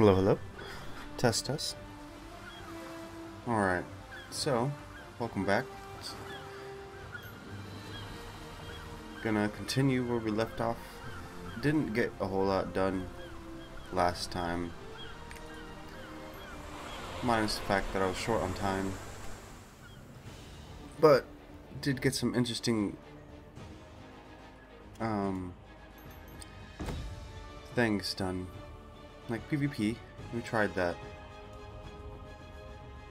Hello, hello. Test, test. Alright, so, welcome back. Gonna continue where we left off. Didn't get a whole lot done last time. Minus the fact that I was short on time. But, did get some interesting um, things done. Like PvP, we tried that.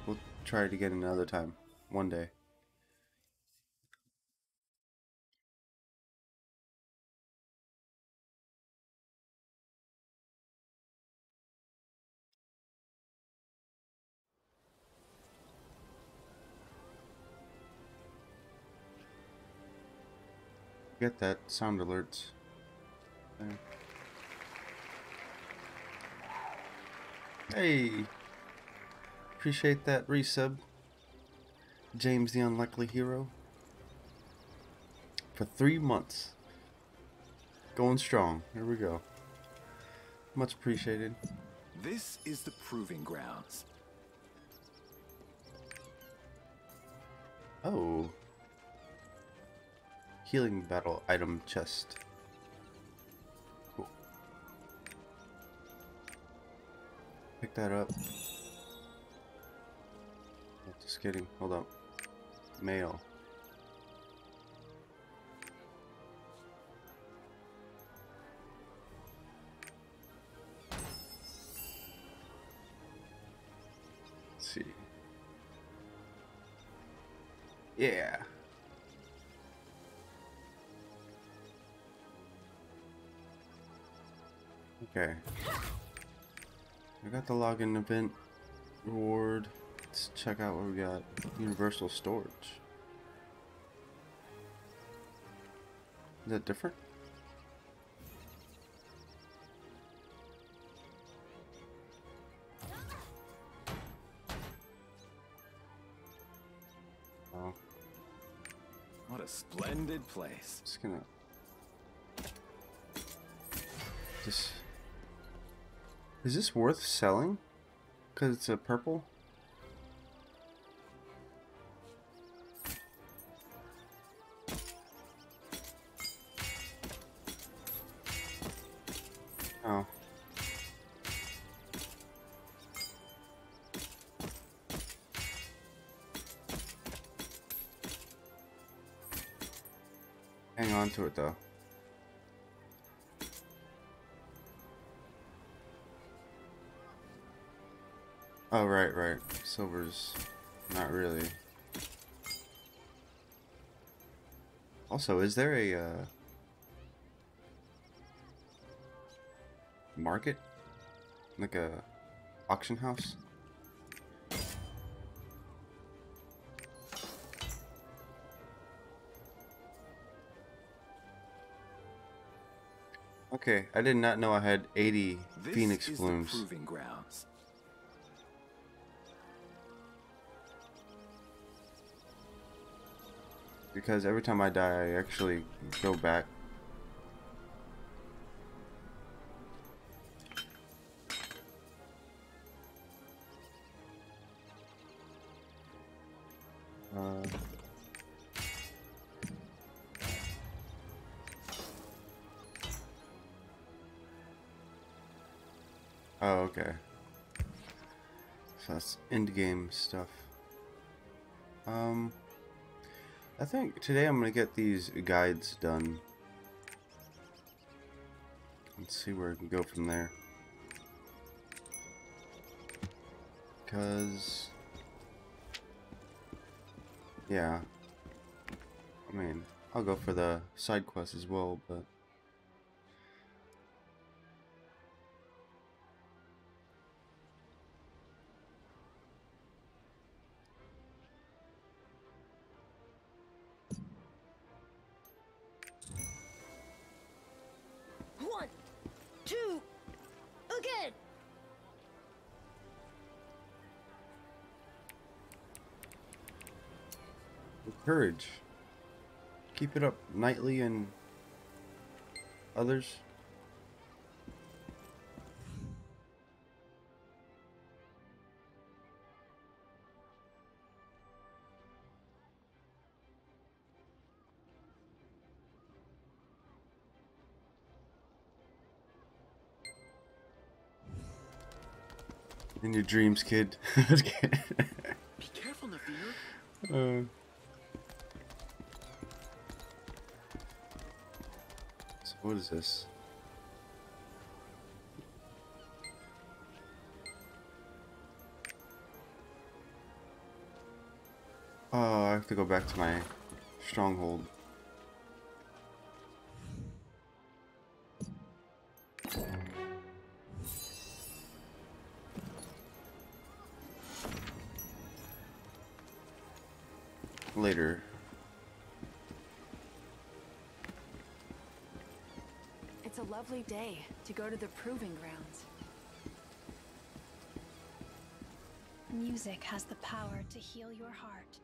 We'll try it again another time, one day. Get that sound alerts. Hey! Appreciate that resub. James the Unlikely Hero. For three months. Going strong. Here we go. Much appreciated. This is the proving grounds. Oh. Healing battle item chest. Pick that up. Oh, just kidding. Hold up. Mail. Let's see. Yeah. Okay. I got the login event reward. Let's check out what we got. Universal storage. Is that different? Oh, What a splendid place. just gonna is this worth selling? Cause it's a purple. Oh. Hang on to it though. Oh, right, right. Silver's not really. Also, is there a uh, market? Like a auction house? Okay, I did not know I had 80 This Phoenix is because every time I die, I actually go back. Uh, oh, okay. So that's end game stuff. Um. I think today I'm gonna get these guides done. Let's see where I can go from there. Cause yeah. I mean, I'll go for the side quest as well, but keep it up nightly and others. In your dreams, kid. Be careful, Nafir. Uh. What is this? Oh, I have to go back to my stronghold. Lovely day to go to the proving grounds. Music has the power to heal your heart.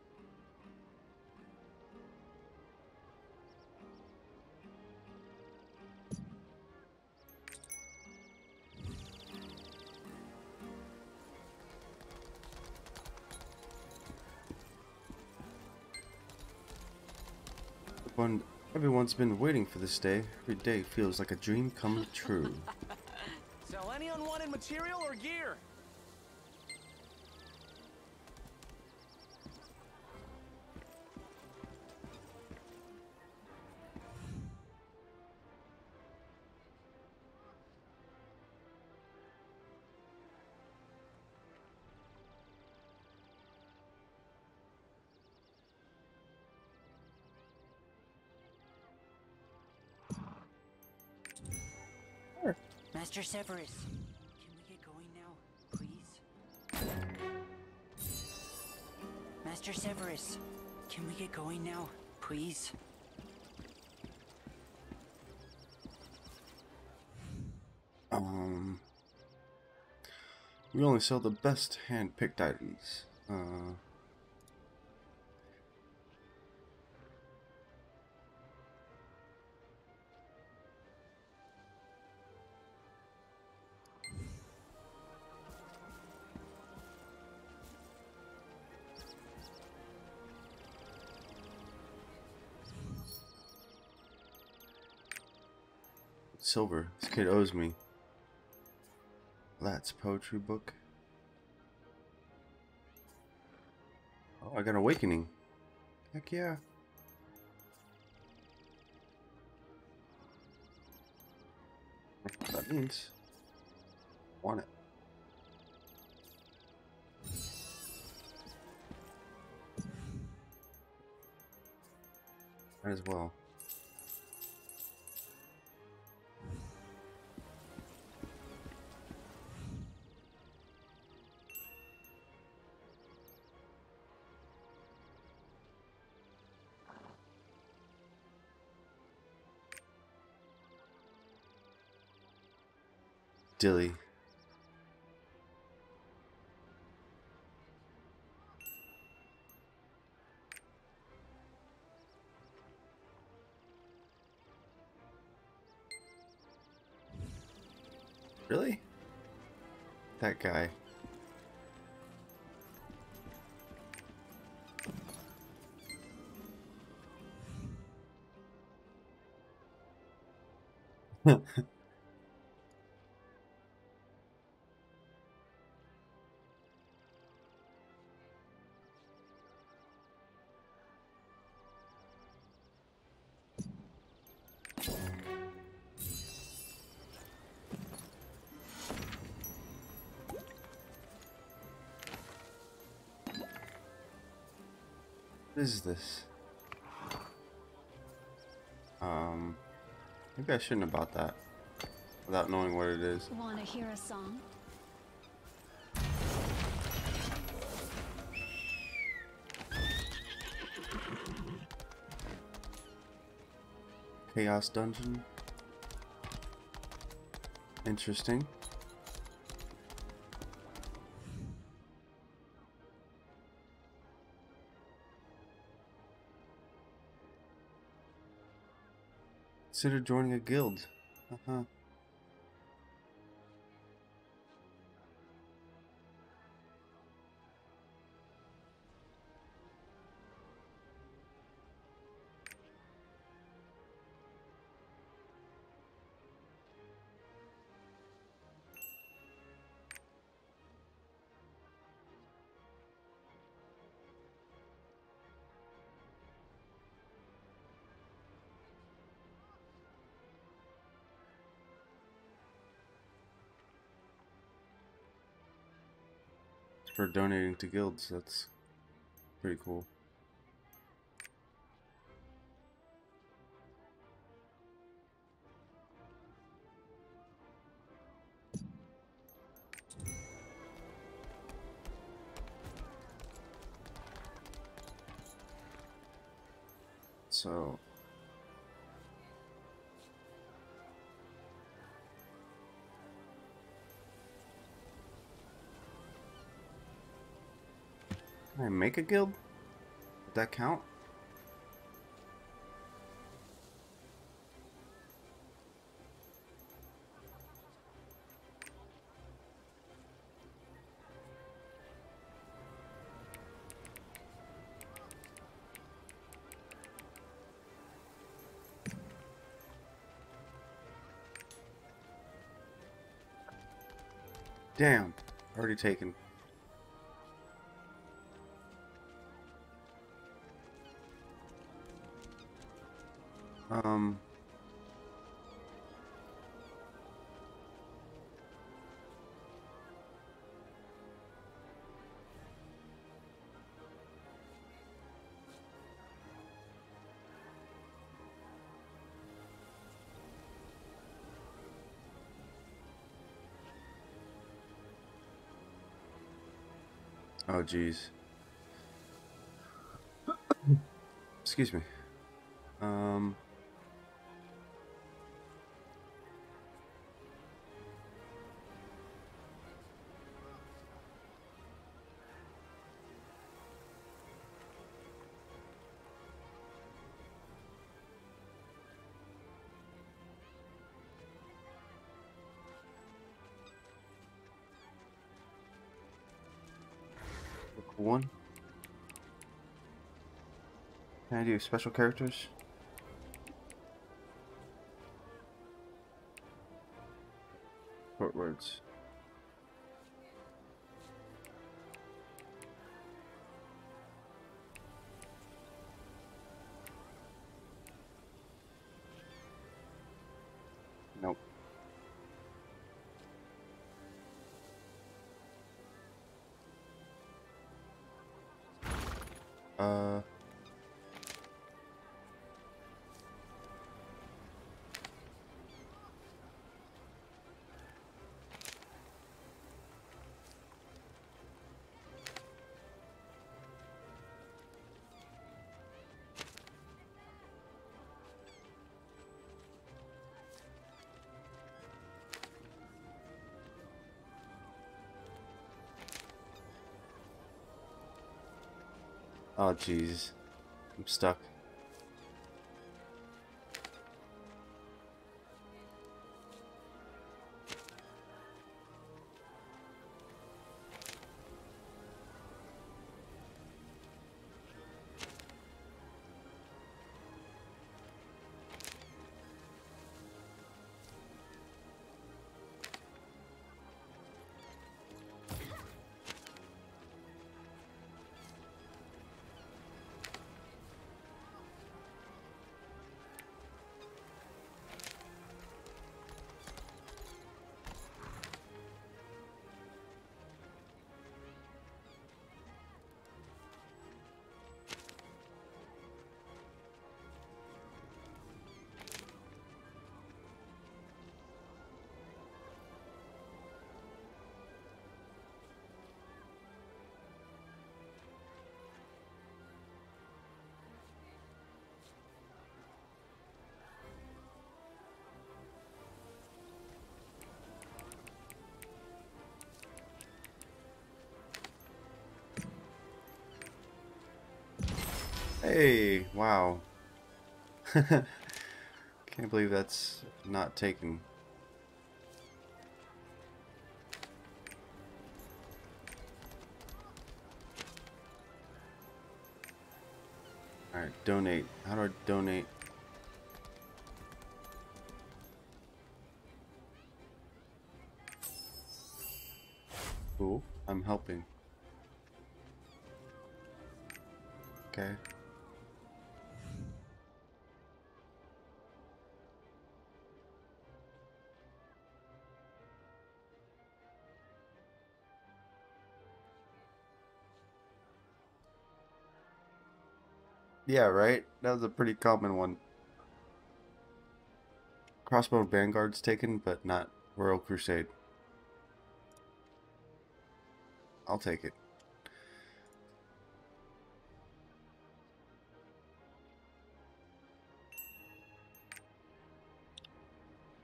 Been waiting for this day. Every day feels like a dream come true. Sell any unwanted material or gear. Master Severus, can we get going now, please? Master Severus, can we get going now, please? Um, we only sell the best hand-picked items. Uh, silver. This kid owes me. That's poetry book. Oh, I got awakening. Heck yeah. That means. Want it. Might as well. Dilly. Really? That guy. What is this? Um, maybe I shouldn't have bought that without knowing what it is. Want to hear a song? Chaos Dungeon. Interesting. Consider joining a guild. Uh-huh. For donating to guilds. That's pretty cool. Make a guild? Would that count? Damn, already taken. Jeez. Excuse me. Um. One. Can I do special characters? Oh, jeez. I'm stuck. Hey, wow. Can't believe that's not taken. Alright, donate. How do I donate? Cool. I'm helping. Okay. Yeah, right? That was a pretty common one. Crossbow Vanguard's taken, but not Royal Crusade. I'll take it.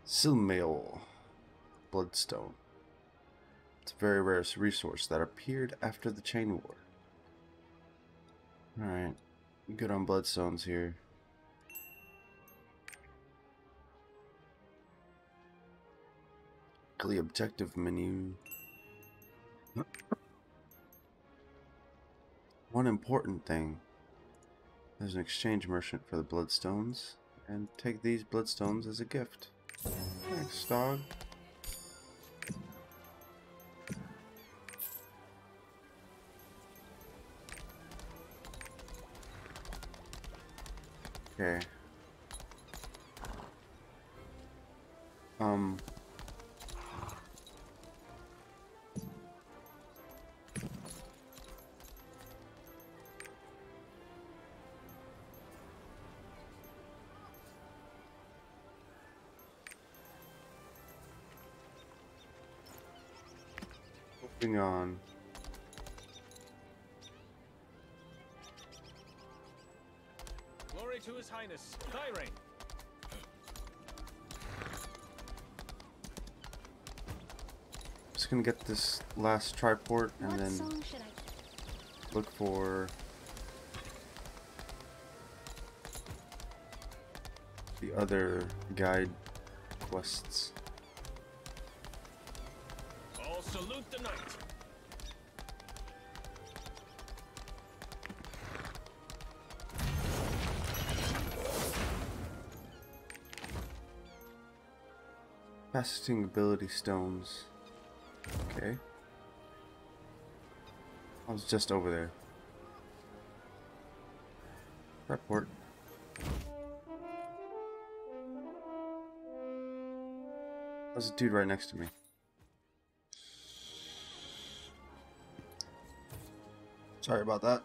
Sylmael Bloodstone. It's a very rare resource that appeared after the Chain War. Alright, good on Bloodstones here. Weekly objective menu. One important thing. There's an exchange merchant for the Bloodstones, and take these Bloodstones as a gift. Thanks, dog. Okay. Um. To His Highness, Kyrain. Just gonna get this last triport and what then I look for the other guide quests. Faceting ability stones. Okay. I was just over there. Report. There's a dude right next to me. Sorry about that.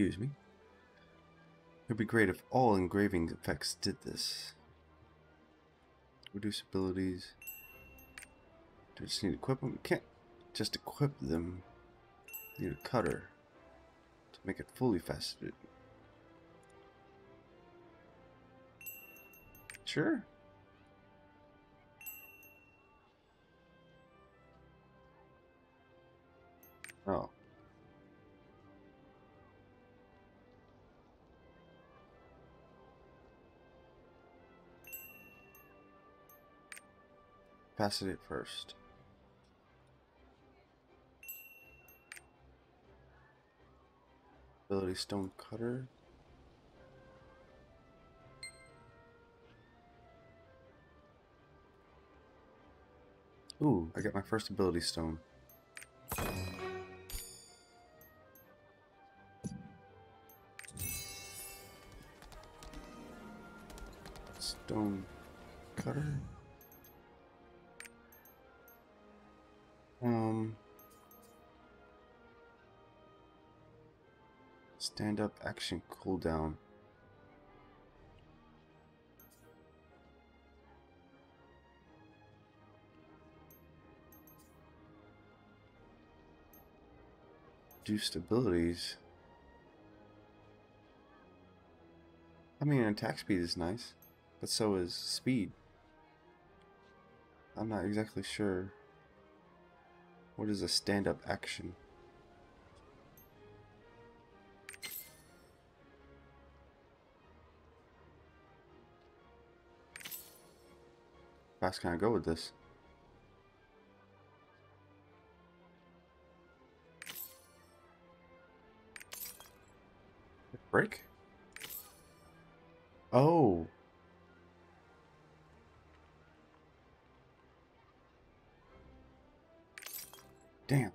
Excuse me. It'd be great if all engraving effects did this. Reduce abilities. Do I just need equipment? We can't just equip them. Need a cutter to make it fully faceted. Sure. Oh. Faceted first. Ability stone cutter. Ooh, I got my first ability stone. Stone cutter. Stand up action cooldown. Reduced abilities. I mean, attack speed is nice, but so is speed. I'm not exactly sure. What is a stand-up action? Fast can I go with this? Break? Oh. Damn.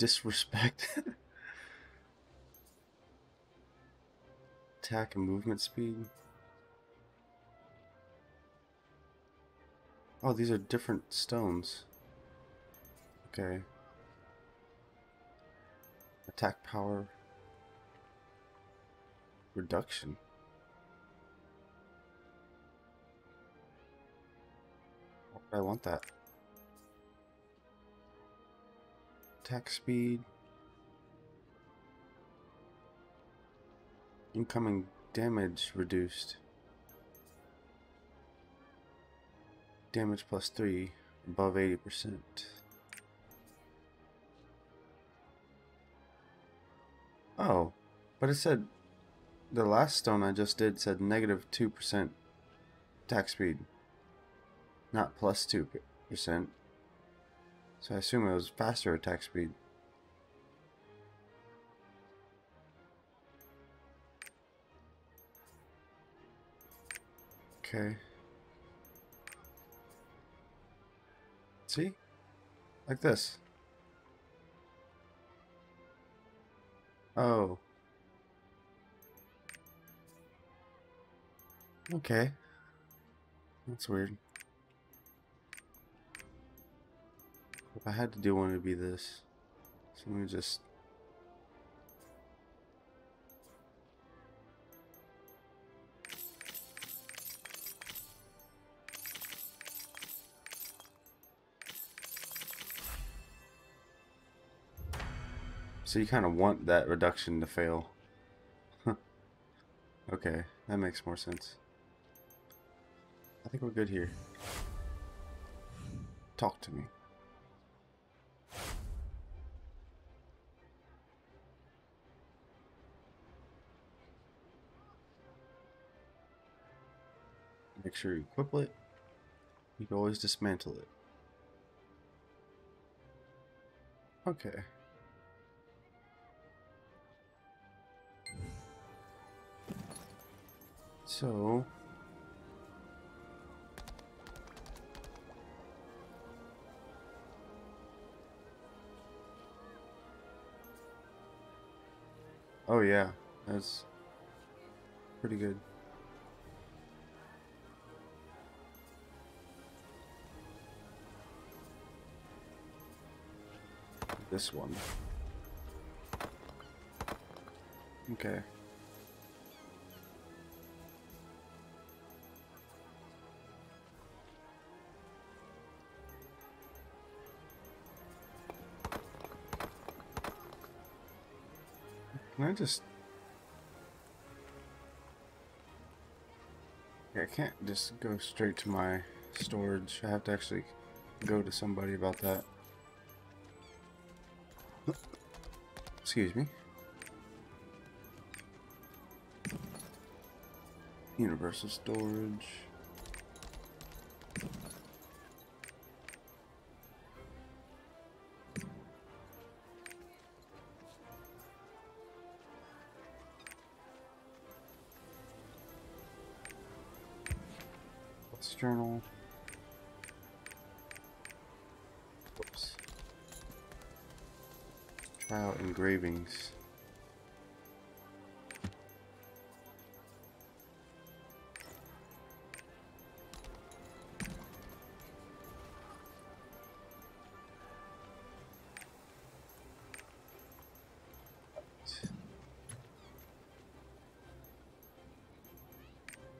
Disrespect. Attack and movement speed. Oh, these are different stones. Okay. Attack power. Reduction. I want that? Attack speed. Incoming damage reduced. Damage plus 3, above 80%. Oh, but it said the last stone I just did said negative 2% attack speed, not plus 2%. So I assume it was faster attack speed. Okay. See? Like this. Oh. Okay. That's weird. If I had to do one, it'd be this. So let me just... So you kind of want that reduction to fail. okay, that makes more sense. I think we're good here. Talk to me. Make sure you equip it. You can always dismantle it. Okay. So... Oh yeah, that's pretty good. This one. Okay. Can I just... Yeah, I can't just go straight to my storage. I have to actually go to somebody about that. Excuse me. Universal storage. Out engravings.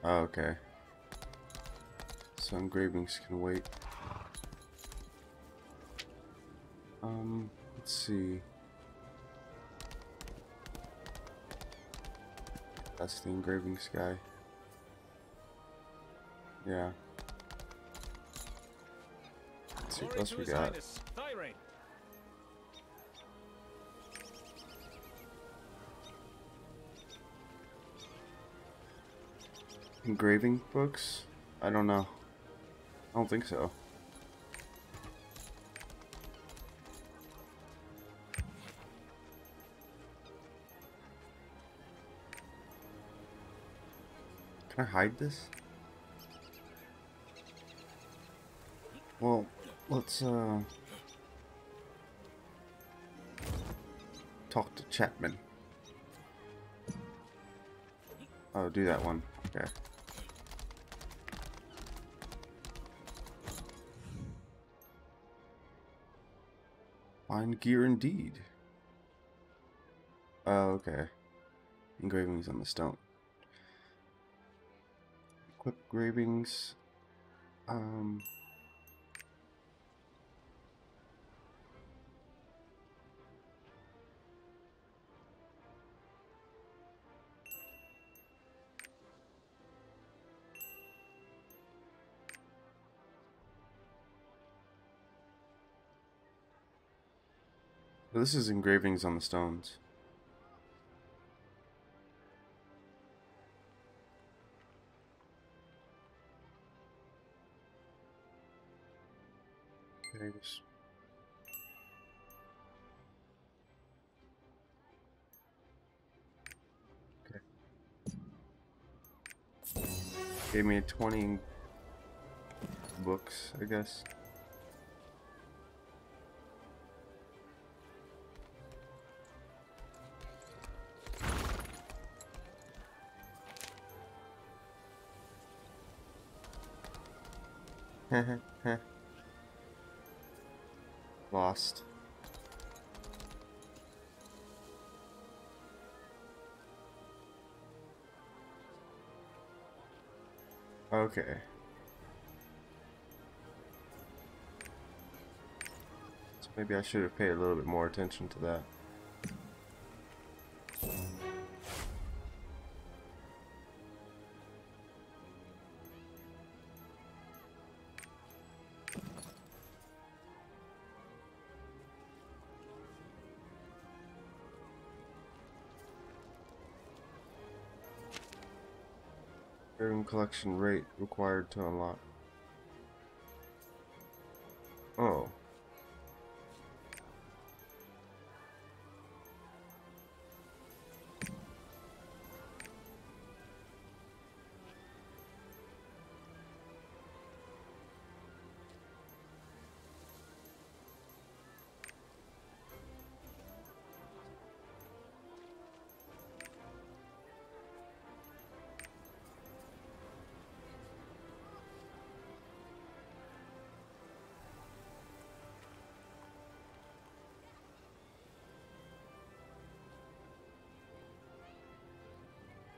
Oh, okay. So engravings can wait. Um, let's see. That's the engravings guy. Yeah. Let's see what else we got. Engraving books? I don't know. I don't think so. Can I hide this? Well, let's uh talk to Chapman. Oh, do that one. Okay. Fine gear indeed. Oh, okay. Engravings on the stone. Equip engravings. Um. This is engravings on the stones. Okay. Gave me 20 books, I guess. Lost. Okay. So maybe I should have paid a little bit more attention to that. Collection rate required to unlock.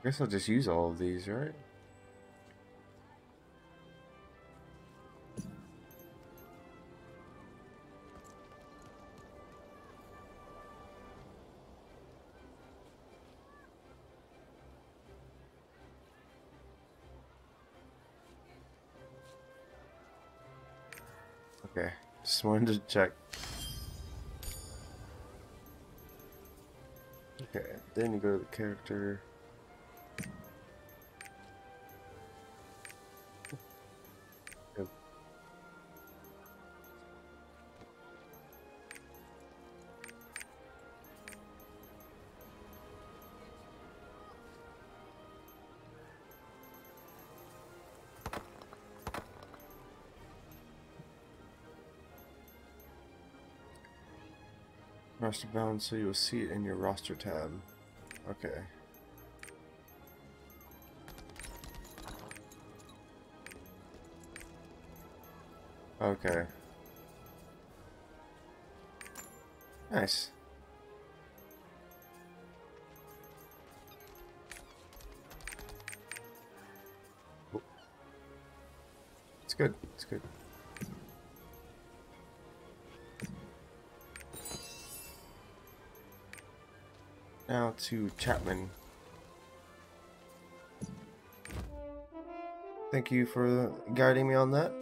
I guess I'll just use all of these, right? Okay, just wanted to check. Okay, then you go to the character. Roster bound, so you will see it in your roster tab. Okay. Okay. Nice. It's good. It's good. Now to Chapman. Thank you for guiding me on that.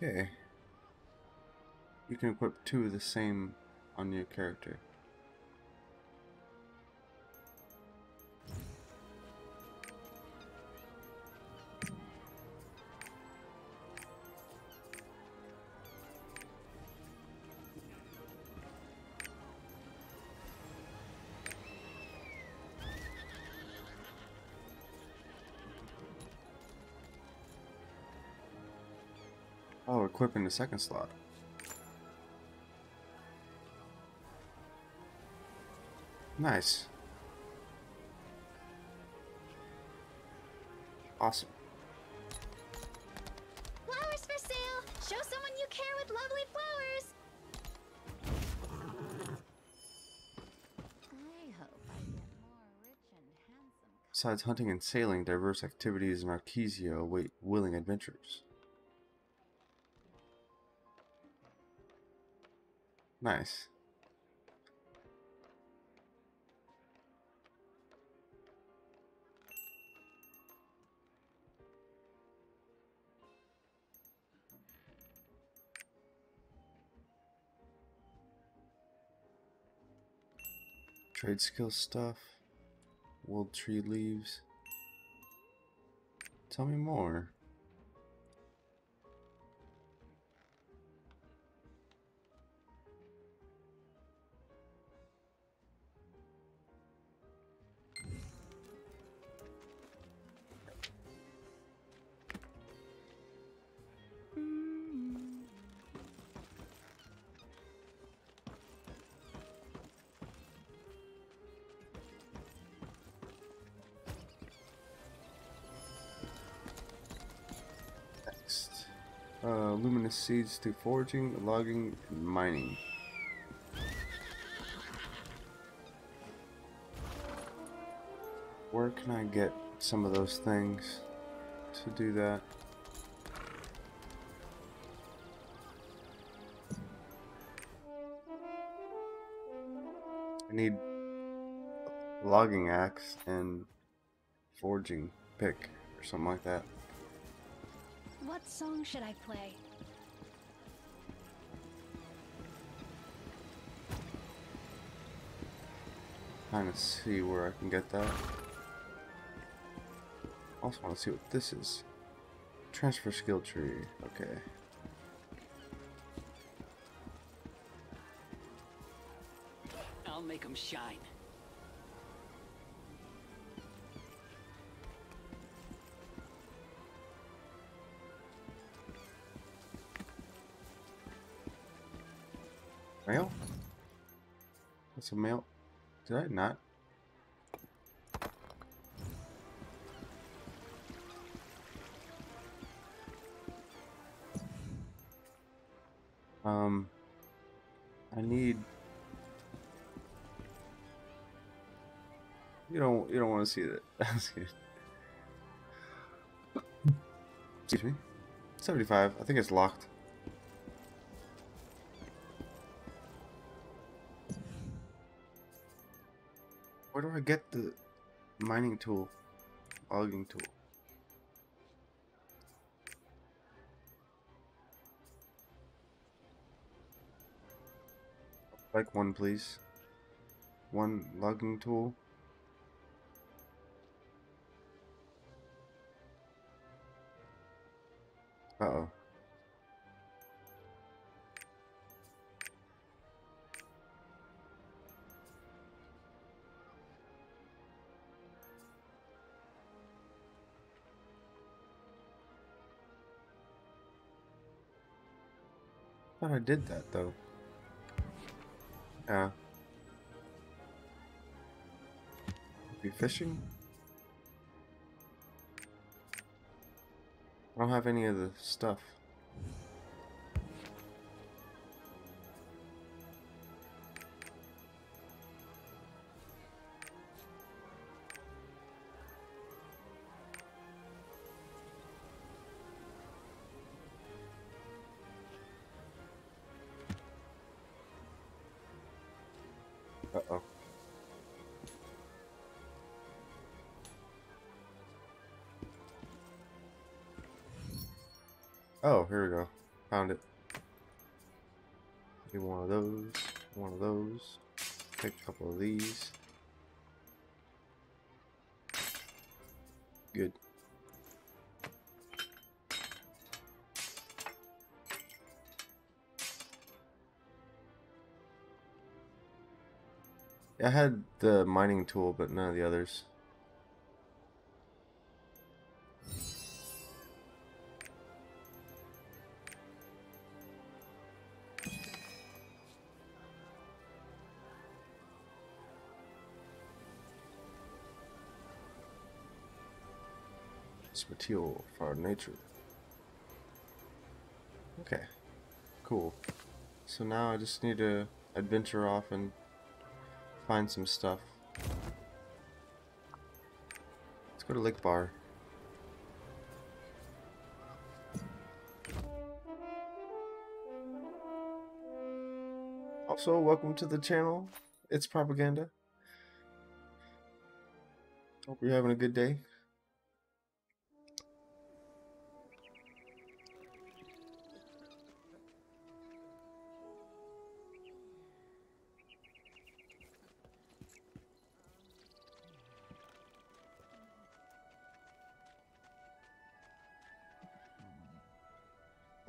Okay. You can equip two of the same on your character. Equipping the second slot. Nice. Awesome. Flowers for sale! Show someone you care with lovely flowers! I hope I get more rich and handsome. Besides hunting and sailing, diverse activities in Arkesia await willing adventurers. Nice. Trade skill stuff. World tree leaves. Tell me more. Seeds to foraging, logging, and mining. Where can I get some of those things to do that? I need logging axe and forging pick or something like that. What song should I play? Kind of see where I can get that. Also want to see what this is. Transfer skill tree. Okay. I'll make them shine. Mail? That's a mail. Did I not? Um, I need. You don't. You don't want to see that. Excuse me. Seventy-five. I think it's locked. Get the mining tool? Logging tool. Like one, please. One logging tool. Uh Thought I did that though. Yeah. Be fishing? I don't have any of the stuff. Oh, here we go. Found it. Get one of those, one of those. Take a couple of these. Good. I had the mining tool, but none of the others. Material for nature. Okay, cool. So now I just need to adventure off and find some stuff. Let's go to Lakebar. Also, welcome to the channel. It's Propaganda. Hope you're having a good day.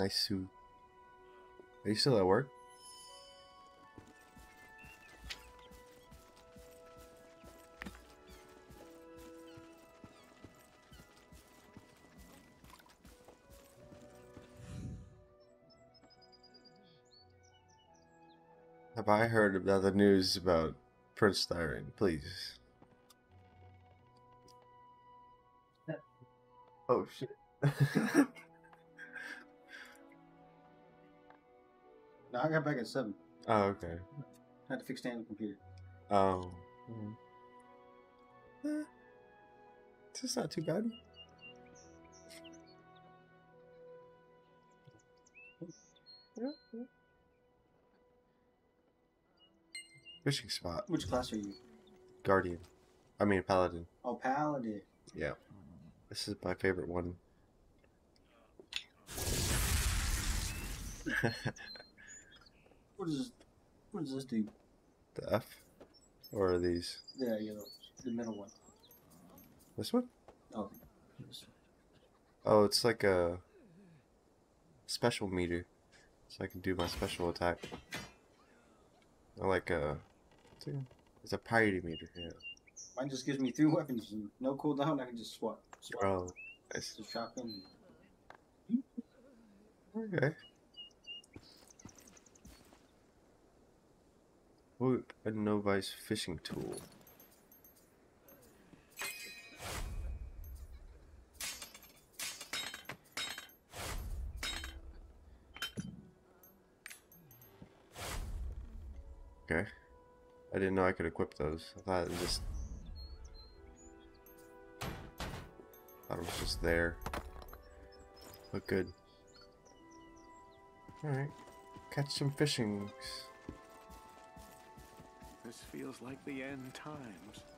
Suit. Are you still at work? Have I heard about the news about Prince Thirain? Please. Oh shit. No, I got back at seven. oh, okay. had to fix the computer. Um, mm. eh, it's just not too bad. Yeah, yeah. Fishing spot. Which class are you? Guardian. I mean, Paladin. Oh, Paladin. Yeah. This is my favorite one. What does this? What does this do? the F? Or are these? Yeah, yeah, the middle one. This one? Oh, this one. Oh, it's like a special meter. So I can do my special attack. Or like uh, a. It's a priority meter, yeah. Mine just gives me three weapons, and no cooldown. I can just swap. swap. Oh, nice. It's a shotgun. Okay. Ooh, a novice fishing tool. Okay. I didn't know I could equip those. I thought it was just... thought it was just there. Look good. Alright. Catch some fishings. This feels like the end times.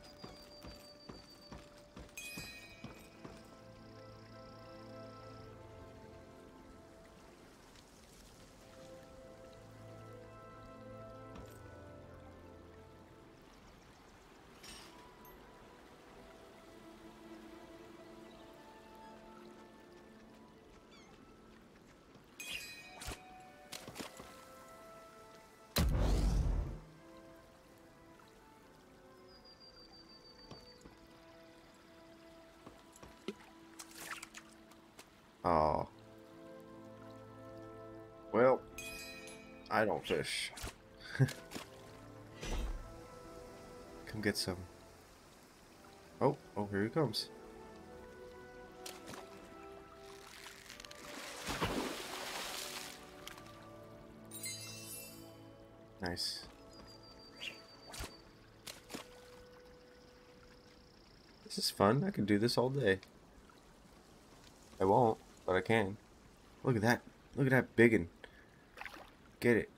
I don't fish. Come get some. Oh, oh, here he comes. Nice. This is fun. I can do this all day. I won't, but I can. Look at that. Look at that biggin. Get it.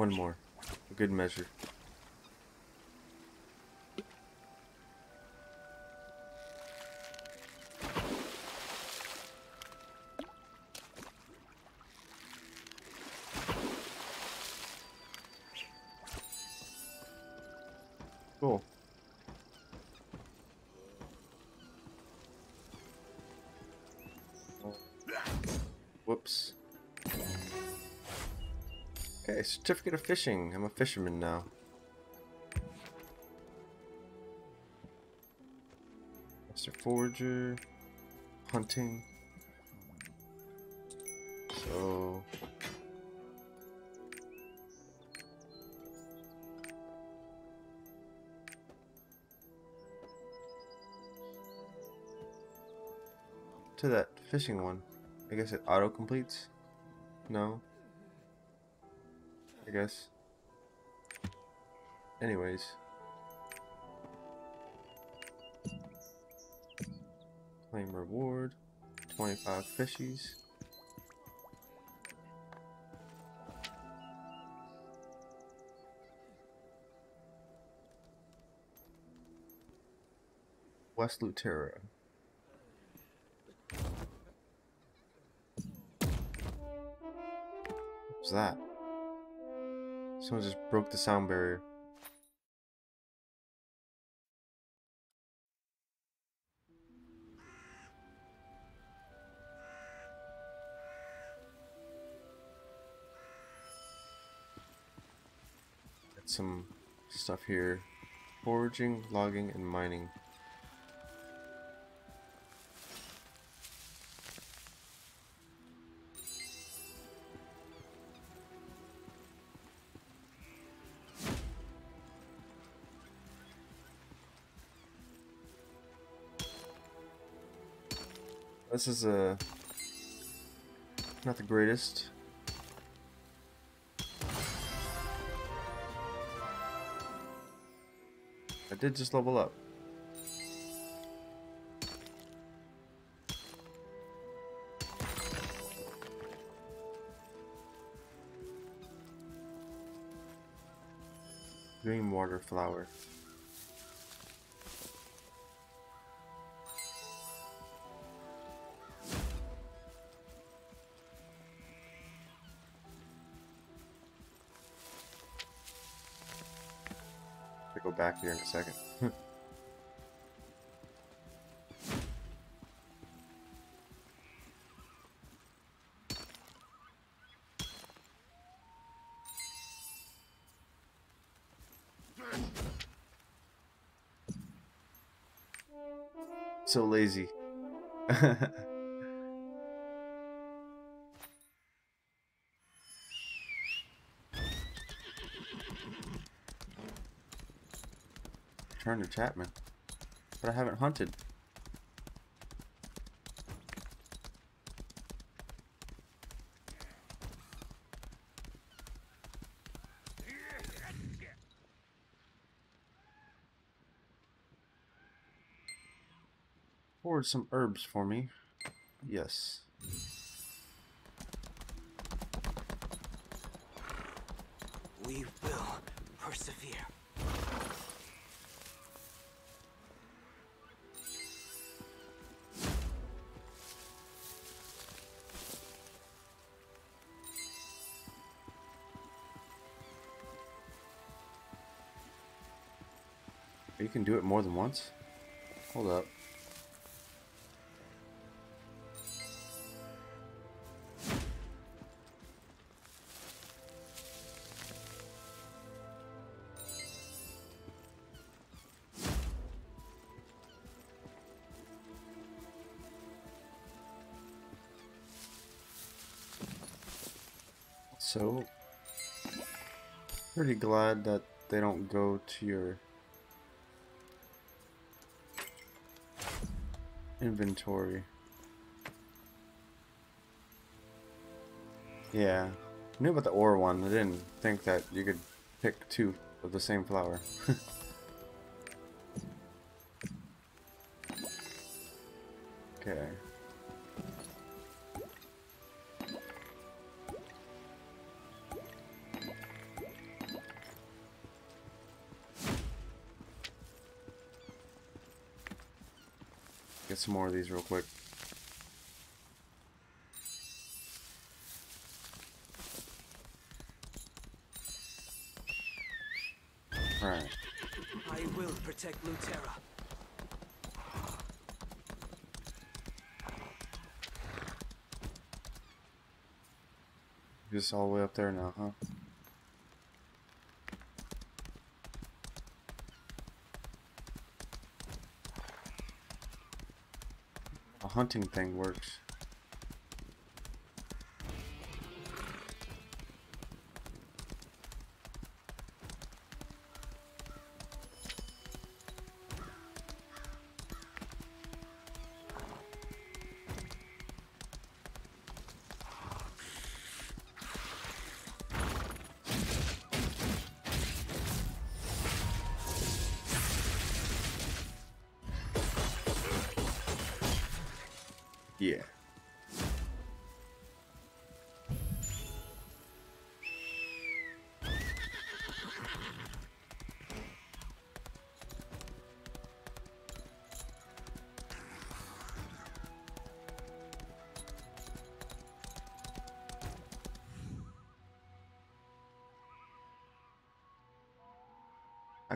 One more. A good measure. Certificate of fishing. I'm a fisherman now. Mr. Forager. Hunting. So... To that fishing one. I guess it auto completes? No? I guess. Anyways. Claim reward. 25 fishies. West Luterra. What's that? Someone just broke the sound barrier. Got some stuff here. Foraging, logging, and mining. This is a not the greatest. I did just level up. Dream water flower. Here in a second. so lazy. Turner Chapman. But I haven't hunted. Forward some herbs for me. Yes. We will persevere. Can do it more than once? Hold up. So, pretty glad that they don't go to your inventory. Yeah, I knew about the ore one. I didn't think that you could pick two of the same flower. some more of these real quick. Alright. I will protect Luterra. Just all the way up there now, huh? Hunting thing works.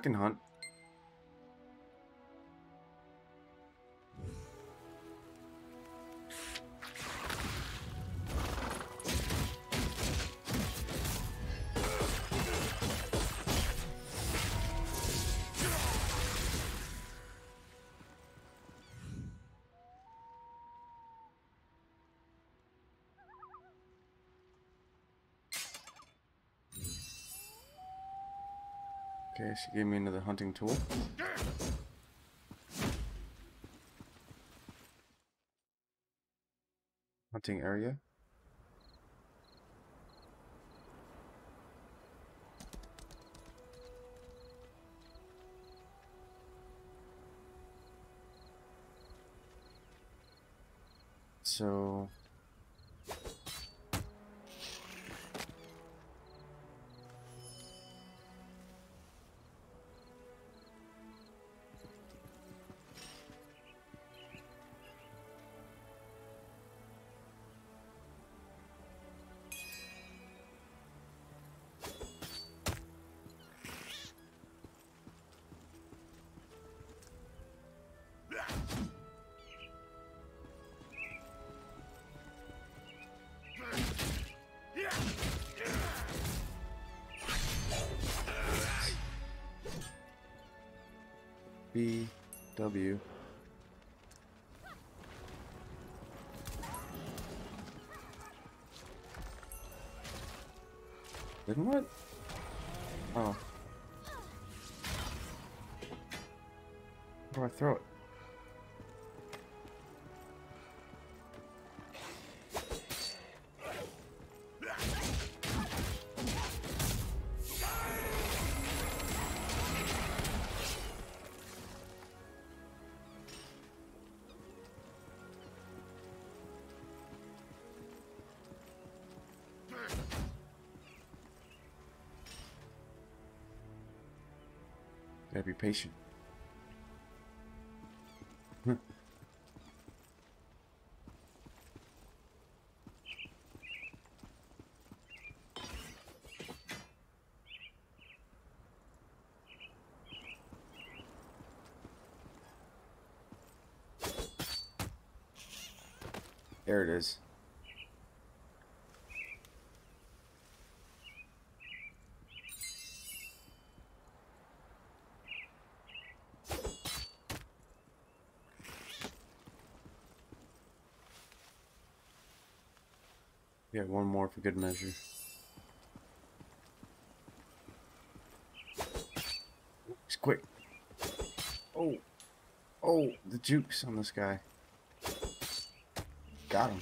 Can hunt. Okay, she gave me another hunting tool. Hunting area. Then what? Oh. Where do I throw it? Gotta be patient. There it is. Yeah, one more for good measure. He's quick. Oh. Oh, the jukes on this guy. Got him.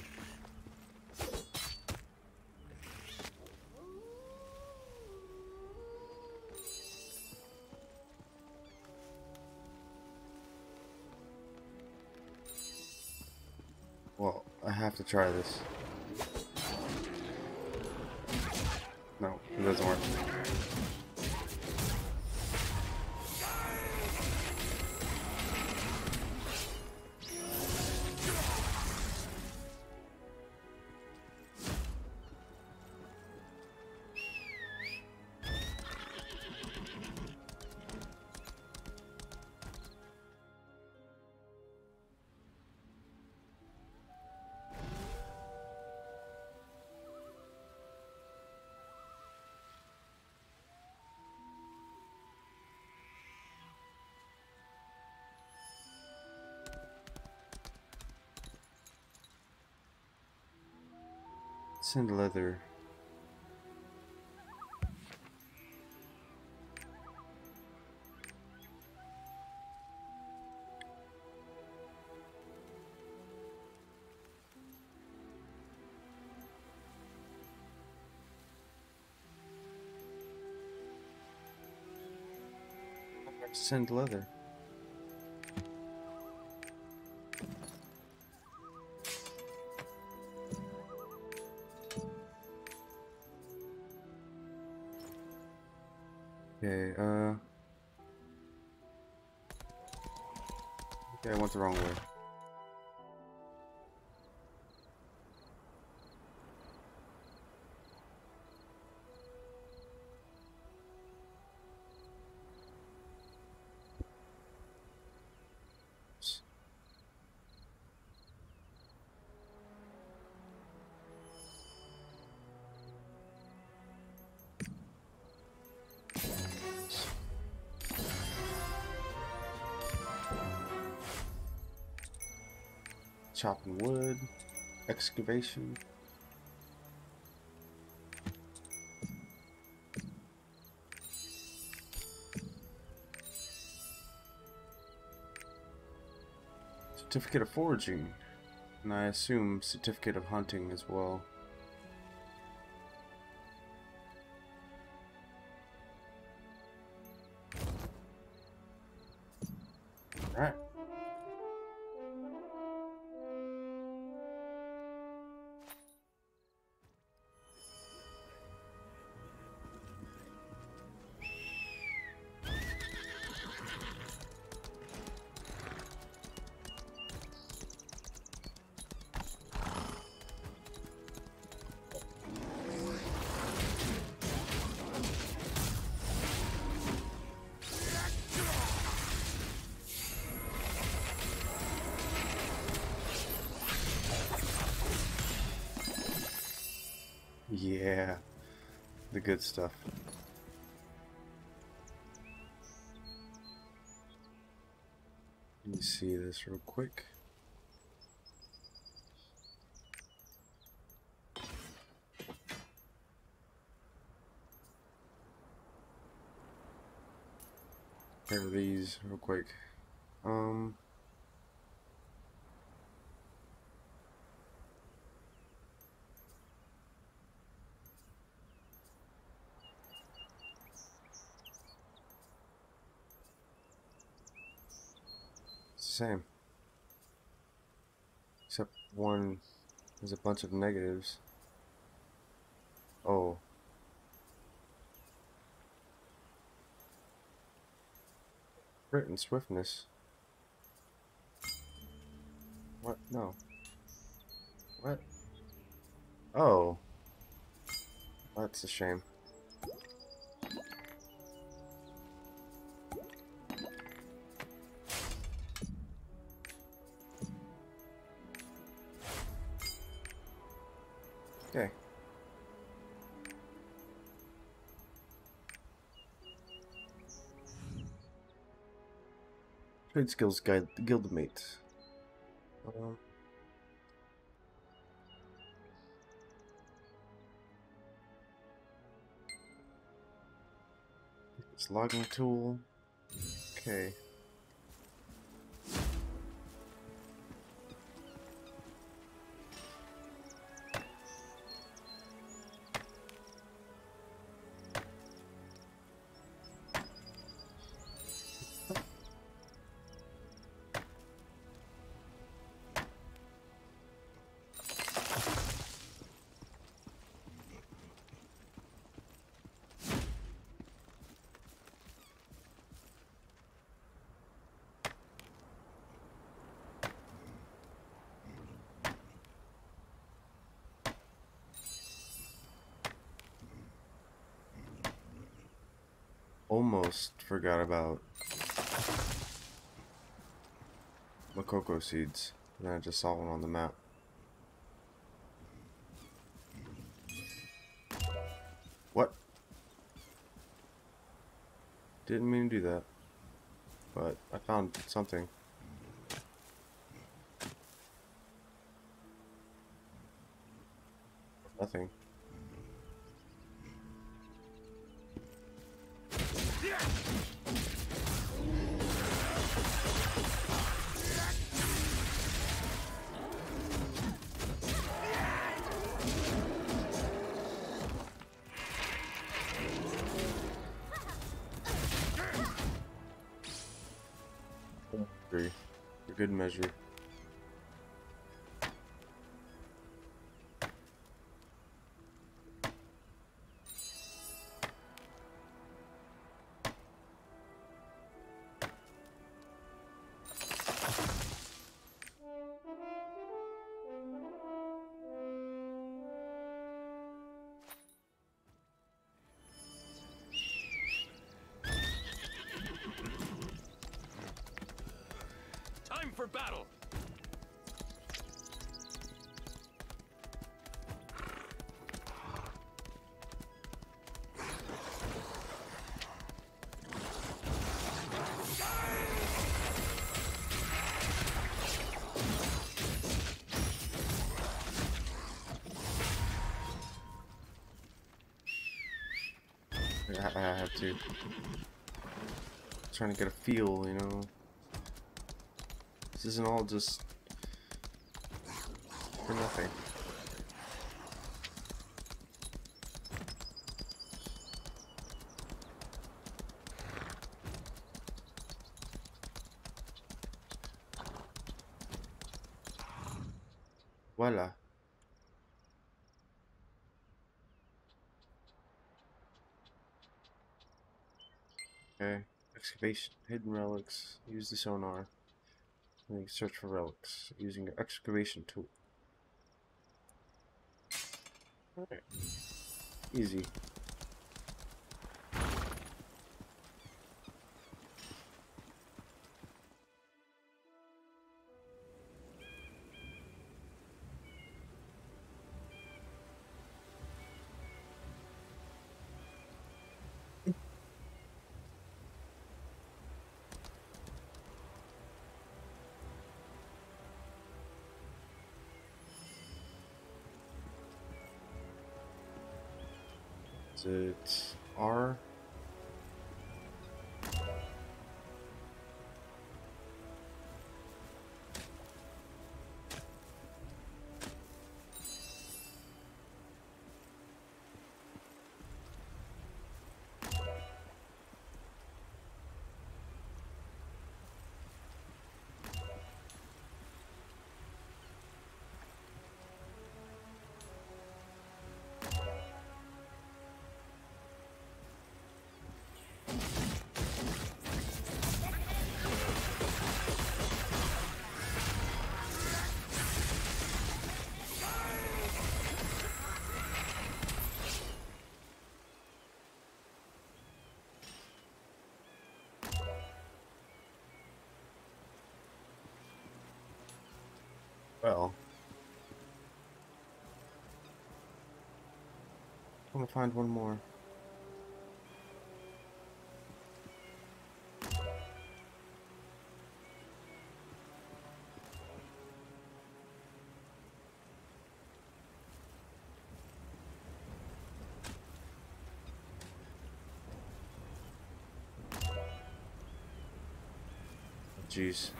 Well, I have to try this. It doesn't work. Send leather. Send leather. The wrong way. Chopping wood, excavation. Certificate of foraging, and I assume certificate of hunting as well. Yeah, the good stuff. Let me see this real quick. Pair these real quick. Um. It's the same. Except one, there's a bunch of negatives. Oh. Crit and swiftness. What? No. What? Oh. That's a shame. Trade skills guide guildmate. Um, it's logging tool. Okay. Almost forgot about Mokoko seeds. And I just saw one on the map. What? Didn't mean to do that. But I found something. Nothing. For battle! I, have to. Trying to get a feel, you know. This isn't all just for nothing. Voila. Okay. Excavation. Hidden relics. Use the sonar. And you search for relics using your excavation tool. Alright. Easy. It Well. I'm gonna find one more. Jeez.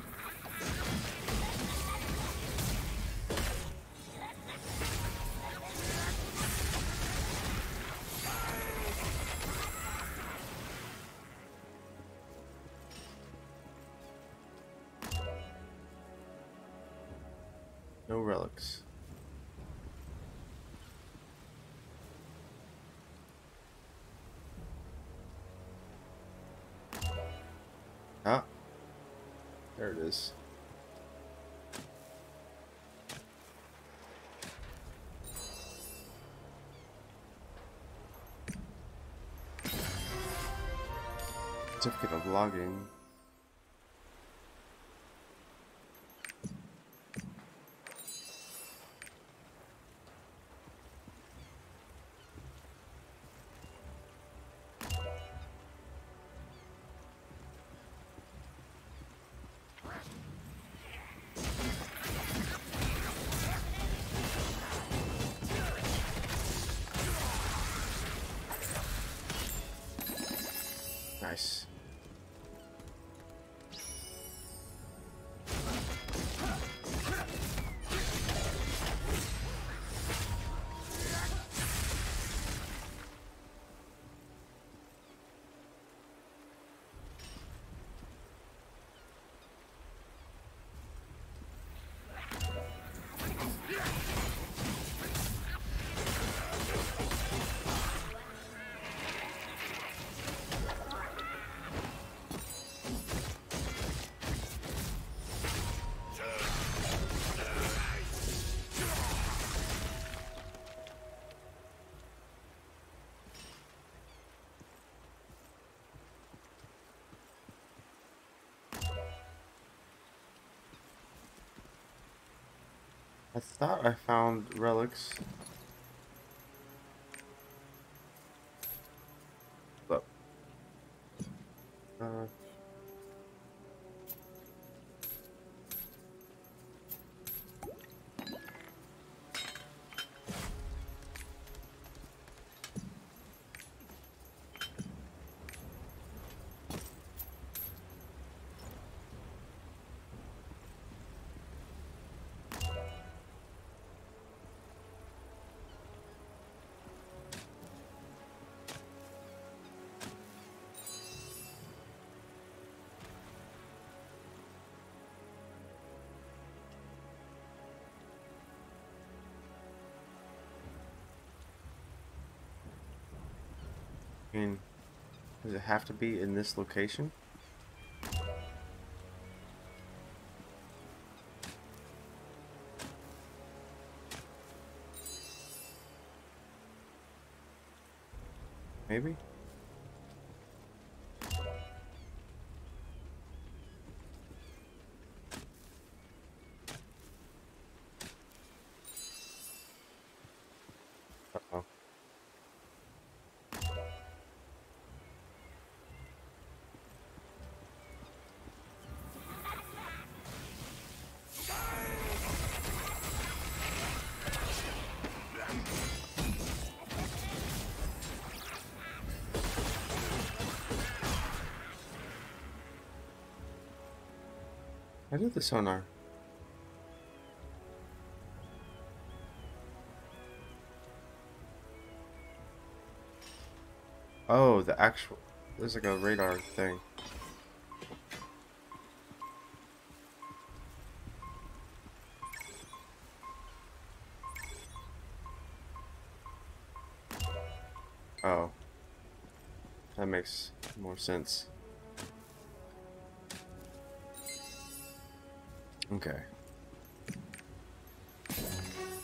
Relics. Ah. There it is. Certificate of logging. I thought I found relics. I mean, does it have to be in this location? I did the sonar. Oh, the actual. There's like a radar thing. Oh. That makes more sense. Okay.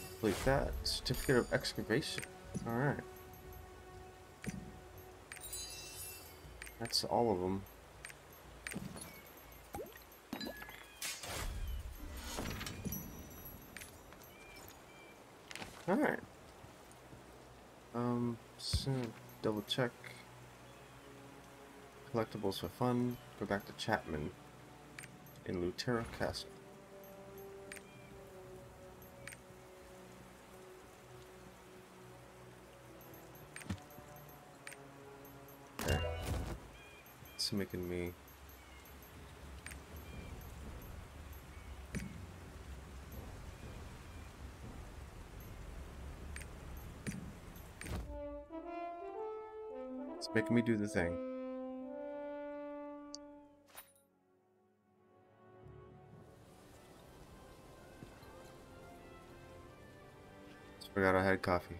Complete that. Certificate of excavation. Alright. That's all of them. Alright. Um, so double check. Collectibles for fun. Go back to Chapman in Luterra Castle. Making me It's making me do the thing. Just forgot I had coffee.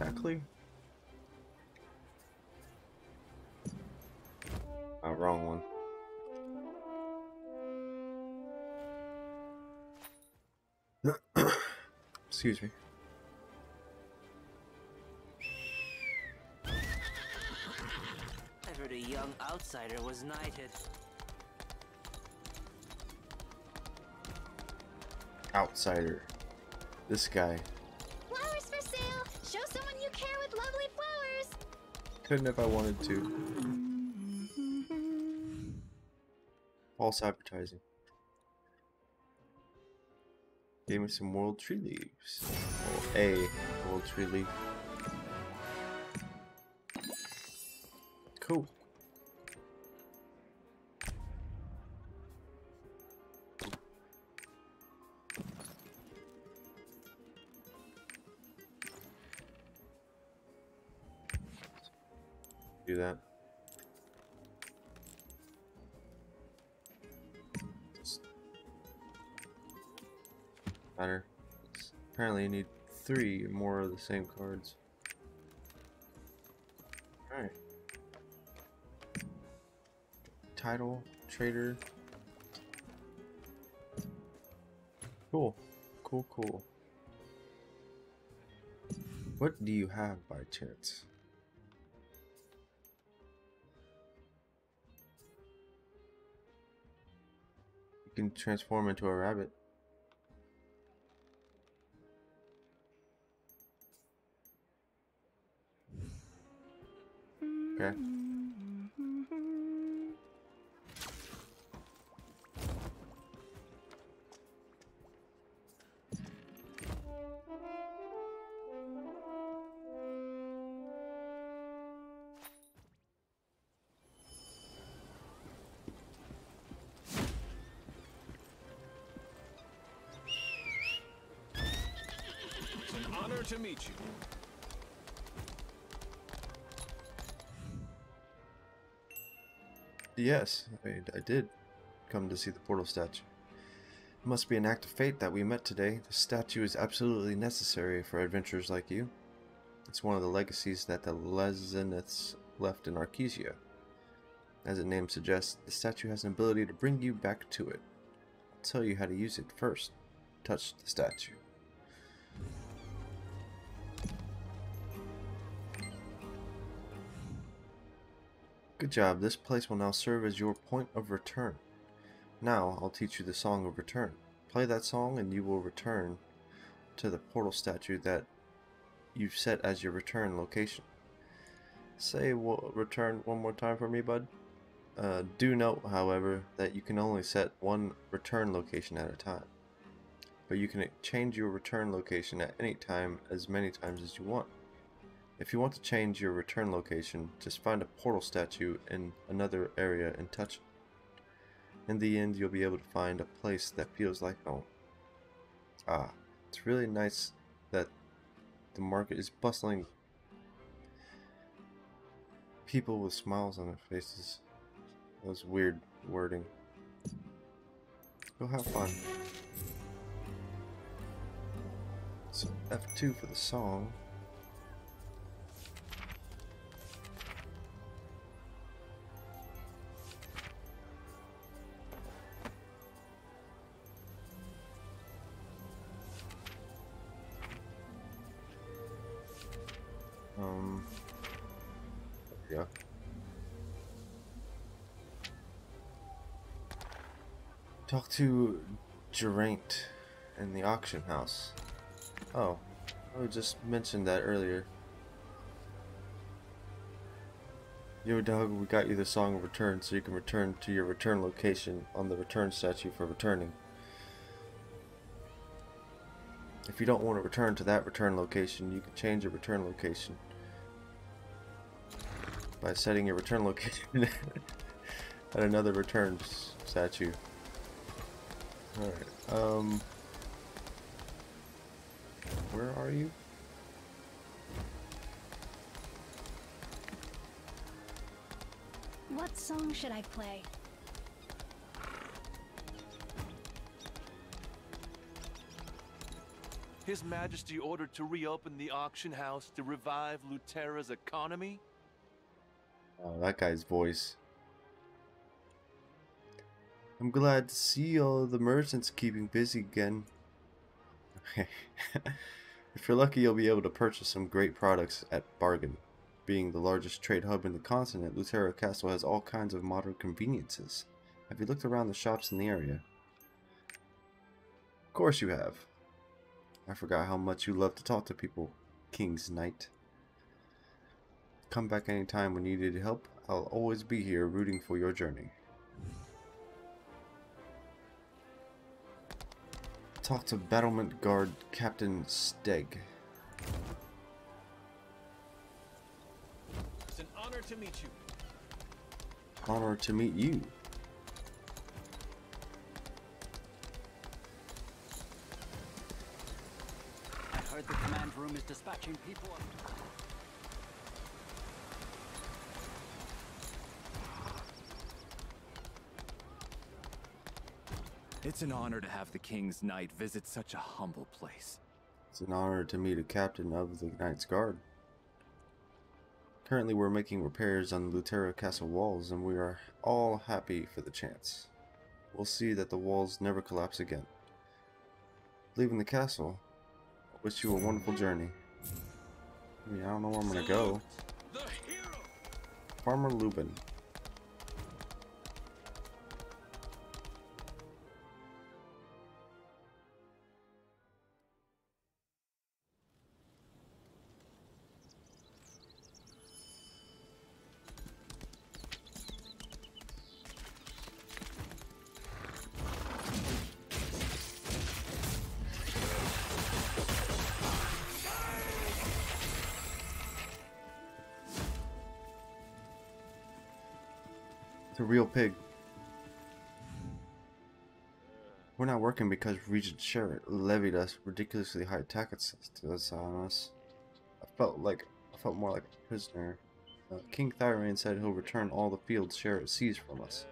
Exactly? Oh, wrong one. Excuse me. I heard a young outsider was knighted. Outsider. This guy. Lovely flowers. Couldn't if I wanted to. False advertising. Gave me some world tree leaves. Or a world tree leaf. Cool. Three more of the same cards. Alright. Title, trader. Cool. Cool, cool. What do you have by chance? You can transform into a rabbit. Yes, I, I did come to see the portal statue. It must be an act of fate that we met today. The statue is absolutely necessary for adventurers like you. It's one of the legacies that the Lazeniths left in Arkesia. As its name suggests, the statue has an ability to bring you back to it. I'll tell you how to use it first. Touch the statue. Job. This place will now serve as your point of return. Now, I'll teach you the Song of Return. Play that song and you will return to the portal statue that you've set as your return location. Say we'll return one more time for me, bud. Uh, do note, however, that you can only set one return location at a time. But you can change your return location at any time as many times as you want. If you want to change your return location, just find a portal statue in another area and touch it. In the end, you'll be able to find a place that feels like home. Ah, it's really nice that the market is bustling. People with smiles on their faces. That was weird wording. Go have fun. So F2 for the song. Talk to Geraint in the auction house. Oh, I just mentioned that earlier. Yo, dog, we got you the Song of Return so you can return to your return location on the return statue for returning. If you don't want to return to that return location, you can change your return location by setting your return location at another return statue. Alright, um... Where are you? What song should I play? His Majesty ordered to reopen the auction house to revive Luterra's economy? Oh, that guy's voice. I'm glad to see all the merchants keeping busy again. Okay. if you're lucky, you'll be able to purchase some great products at bargain. Being the largest trade hub in the continent, Luterra Castle has all kinds of modern conveniences. Have you looked around the shops in the area? Of course you have. I forgot how much you love to talk to people, King's Knight. Come back anytime when you need help. I'll always be here rooting for your journey. Talk to Battlement Guard Captain Steg. It's an honor to meet you. Honor to meet you. I heard the command room is dispatching people. It's an honor to have the King's Knight visit such a humble place. It's an honor to meet a captain of the Knight's Guard. Currently we're making repairs on the Luterra Castle walls and we are all happy for the chance. We'll see that the walls never collapse again. Leaving the castle, I wish you a wonderful journey. I mean, I don't know where I'm gonna go. Farmer Lubin. Working because Regent Sherritt levied us ridiculously high taxes on us. I felt like I felt more like a prisoner. Uh, King Thirain said he'll return all the fields Sherritt seized from us.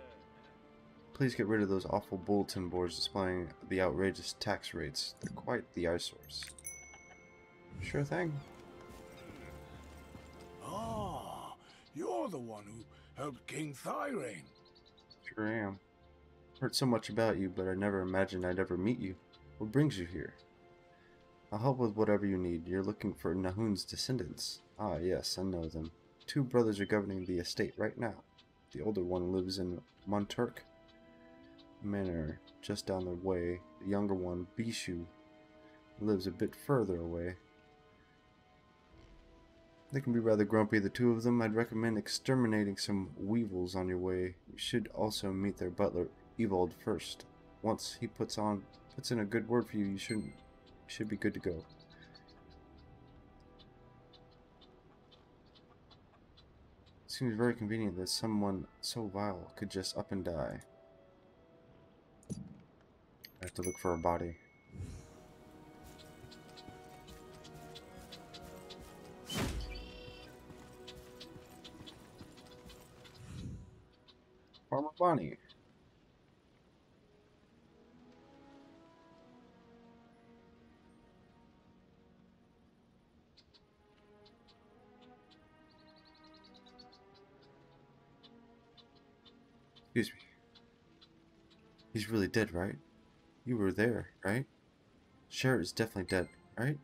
Please get rid of those awful bulletin boards displaying the outrageous tax rates. They're quite the eyesores. Sure thing. Ah, you're the one who helped King Thirain. Sure am. Heard so much about you, but I never imagined I'd ever meet you. What brings you here? I'll help with whatever you need. You're looking for Nahun's descendants. Ah, yes, I know them. Two brothers are governing the estate right now. The older one lives in Monturk Manor, just down the way. The younger one, Bishu, lives a bit further away. They can be rather grumpy, the two of them. I'd recommend exterminating some weevils on your way. You should also meet their butler, Evald, first. Once he puts on puts in a good word for you, you shouldn't should be good to go. Seems very convenient that someone so vile could just up and die. I have to look for a body. Farmer Bonnie. Excuse me. He's really dead, right? You were there, right? Sherrod is definitely dead, right?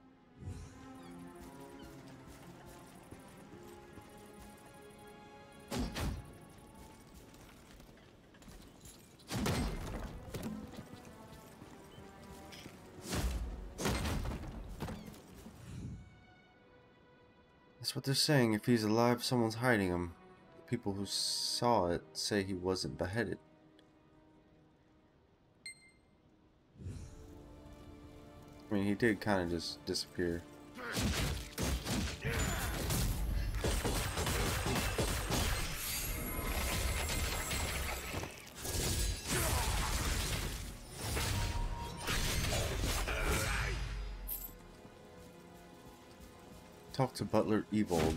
That's what they're saying. If he's alive, someone's hiding him. People who saw it say he wasn't beheaded. I mean, he did kind of just disappear. Talk to Butler Evold.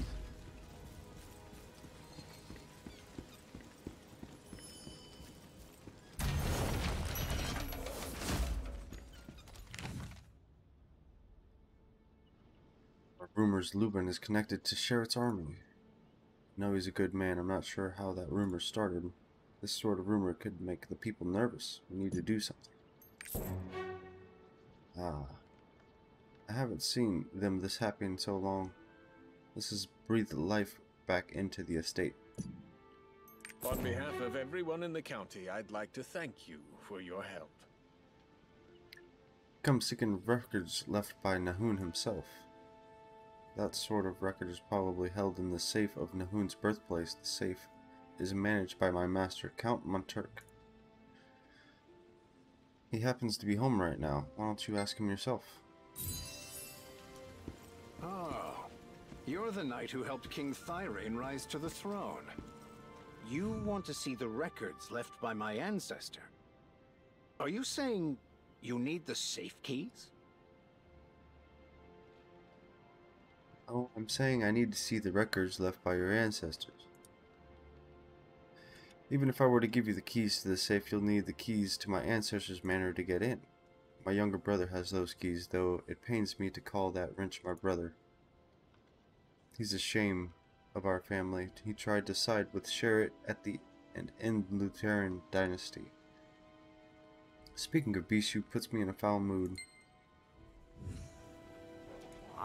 Rumors Lubin is connected to Sherritt's army. No, he's a good man. I'm not sure how that rumor started. This sort of rumor could make the people nervous. We need to do something. Ah. I haven't seen them this happy in so long. This has breathed life back into the estate. On behalf of everyone in the county, I'd like to thank you for your help. Come seeking records left by Nahun himself. That sort of record is probably held in the safe of Nahun's birthplace. The safe is managed by my master, Count Monturk. He happens to be home right now. Why don't you ask him yourself? Oh, you're the knight who helped King Thirain rise to the throne. You want to see the records left by my ancestor? Are you saying you need the safe keys? Oh, I'm saying I need to see the records left by your ancestors. Even if I were to give you the keys to the safe, you'll need the keys to my ancestors' manor to get in. My younger brother has those keys, though it pains me to call that wrench my brother. He's a shame of our family. He tried to side with Sherritt at the and end Lutheran dynasty. Speaking of Bishu puts me in a foul mood.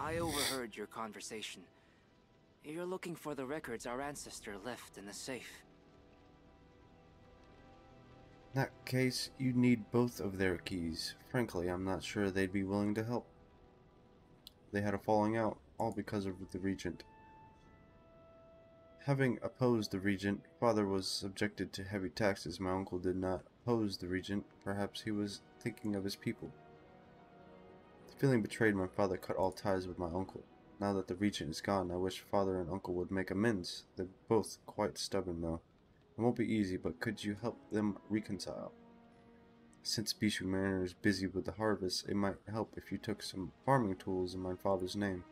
I overheard your conversation. You're looking for the records our ancestor left in the safe. In that case, you'd need both of their keys. Frankly, I'm not sure they'd be willing to help. They had a falling out, all because of the Regent. Having opposed the Regent, father was subjected to heavy taxes. My uncle did not oppose the Regent. Perhaps he was thinking of his people. Feeling betrayed my father cut all ties with my uncle. Now that the Regent is gone, I wish father and uncle would make amends. They're both quite stubborn, though. It won't be easy, but could you help them reconcile? Since Bishu Manor is busy with the harvest, it might help if you took some farming tools in my father's name.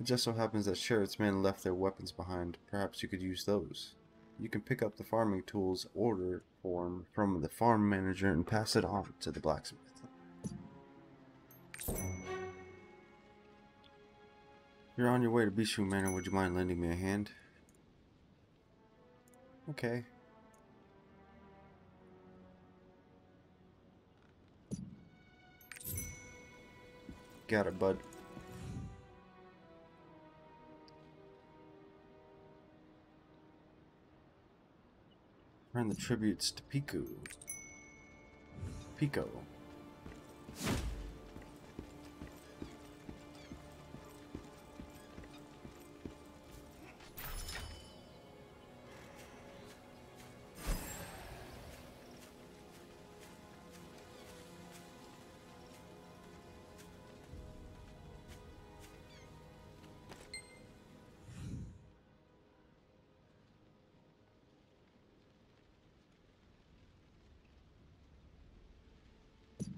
It just so happens that Sherritt's men left their weapons behind. Perhaps you could use those. You can pick up the farming tools order form from the farm manager and pass it on to the blacksmith. You're on your way to Bishu Manor. Would you mind lending me a hand? Okay. Got it, bud. Earn the tributes to Piku. Pico.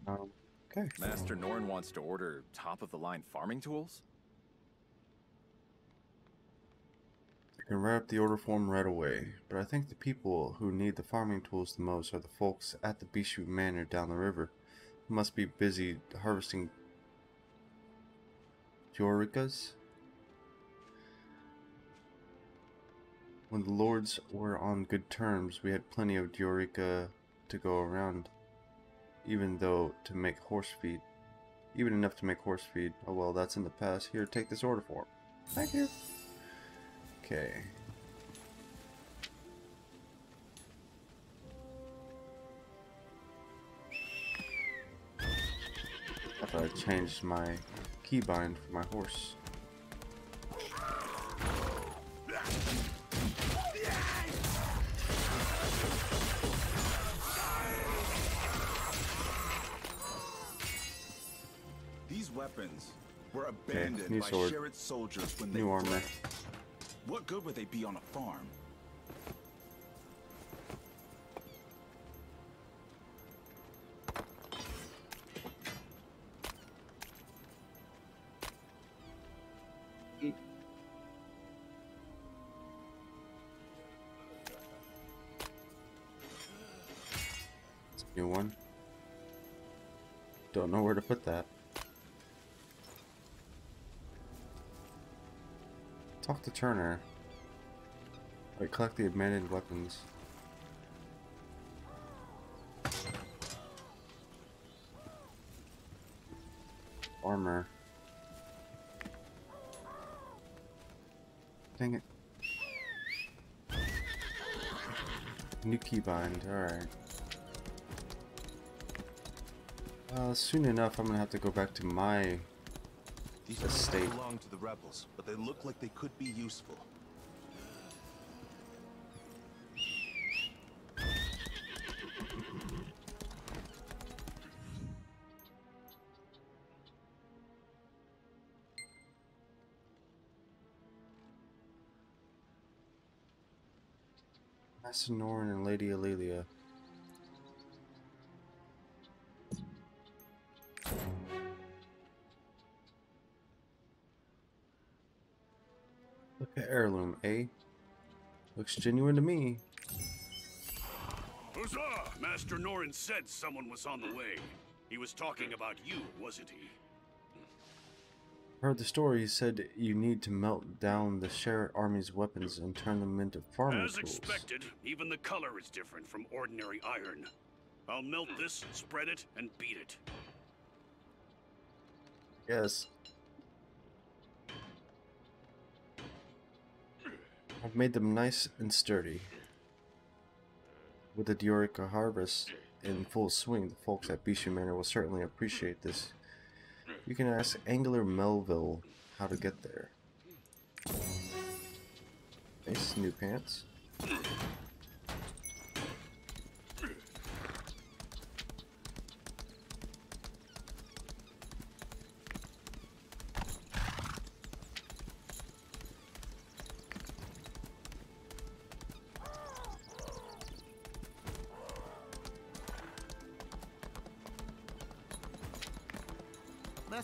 Um, okay. Master Norn wants to order top-of-the-line farming tools? I can write up the order form right away, but I think the people who need the farming tools the most are the folks at the Bishu Manor down the river, who must be busy harvesting Dioricas. When the lords were on good terms, we had plenty of Diorica to go around, even though to make horse feed, even enough to make horse feed. Oh well, that's in the past. Here, take this order form. Thank you. Okay. I thought I changed my keybind for my horse. Were abandoned new by sword. Sherrod's soldiers when they New armor. fled. What good would they be on a farm? New one. Don't know where to put that. To Turner. Wait, collect the abandoned weapons. Armor. Dang it. New keybind, alright. Uh, soon enough I'm gonna have to go back to my These estate. don't belong to the rebels, but they look like they could be useful. Master Norn and Lady Aurelia. Looks genuine to me. Huzzah! Master Norin said someone was on the way. He was talking about you, wasn't he? Heard the story. He said you need to melt down the Sherrod army's weapons and turn them into farming As tools. expected, even the color is different from ordinary iron. I'll melt this, spread it, and beat it. Yes. I've made them nice and sturdy. With the Diorica harvest in full swing, the folks at Bishu Manor will certainly appreciate this. You can ask Angler Melville how to get there. Nice new pants.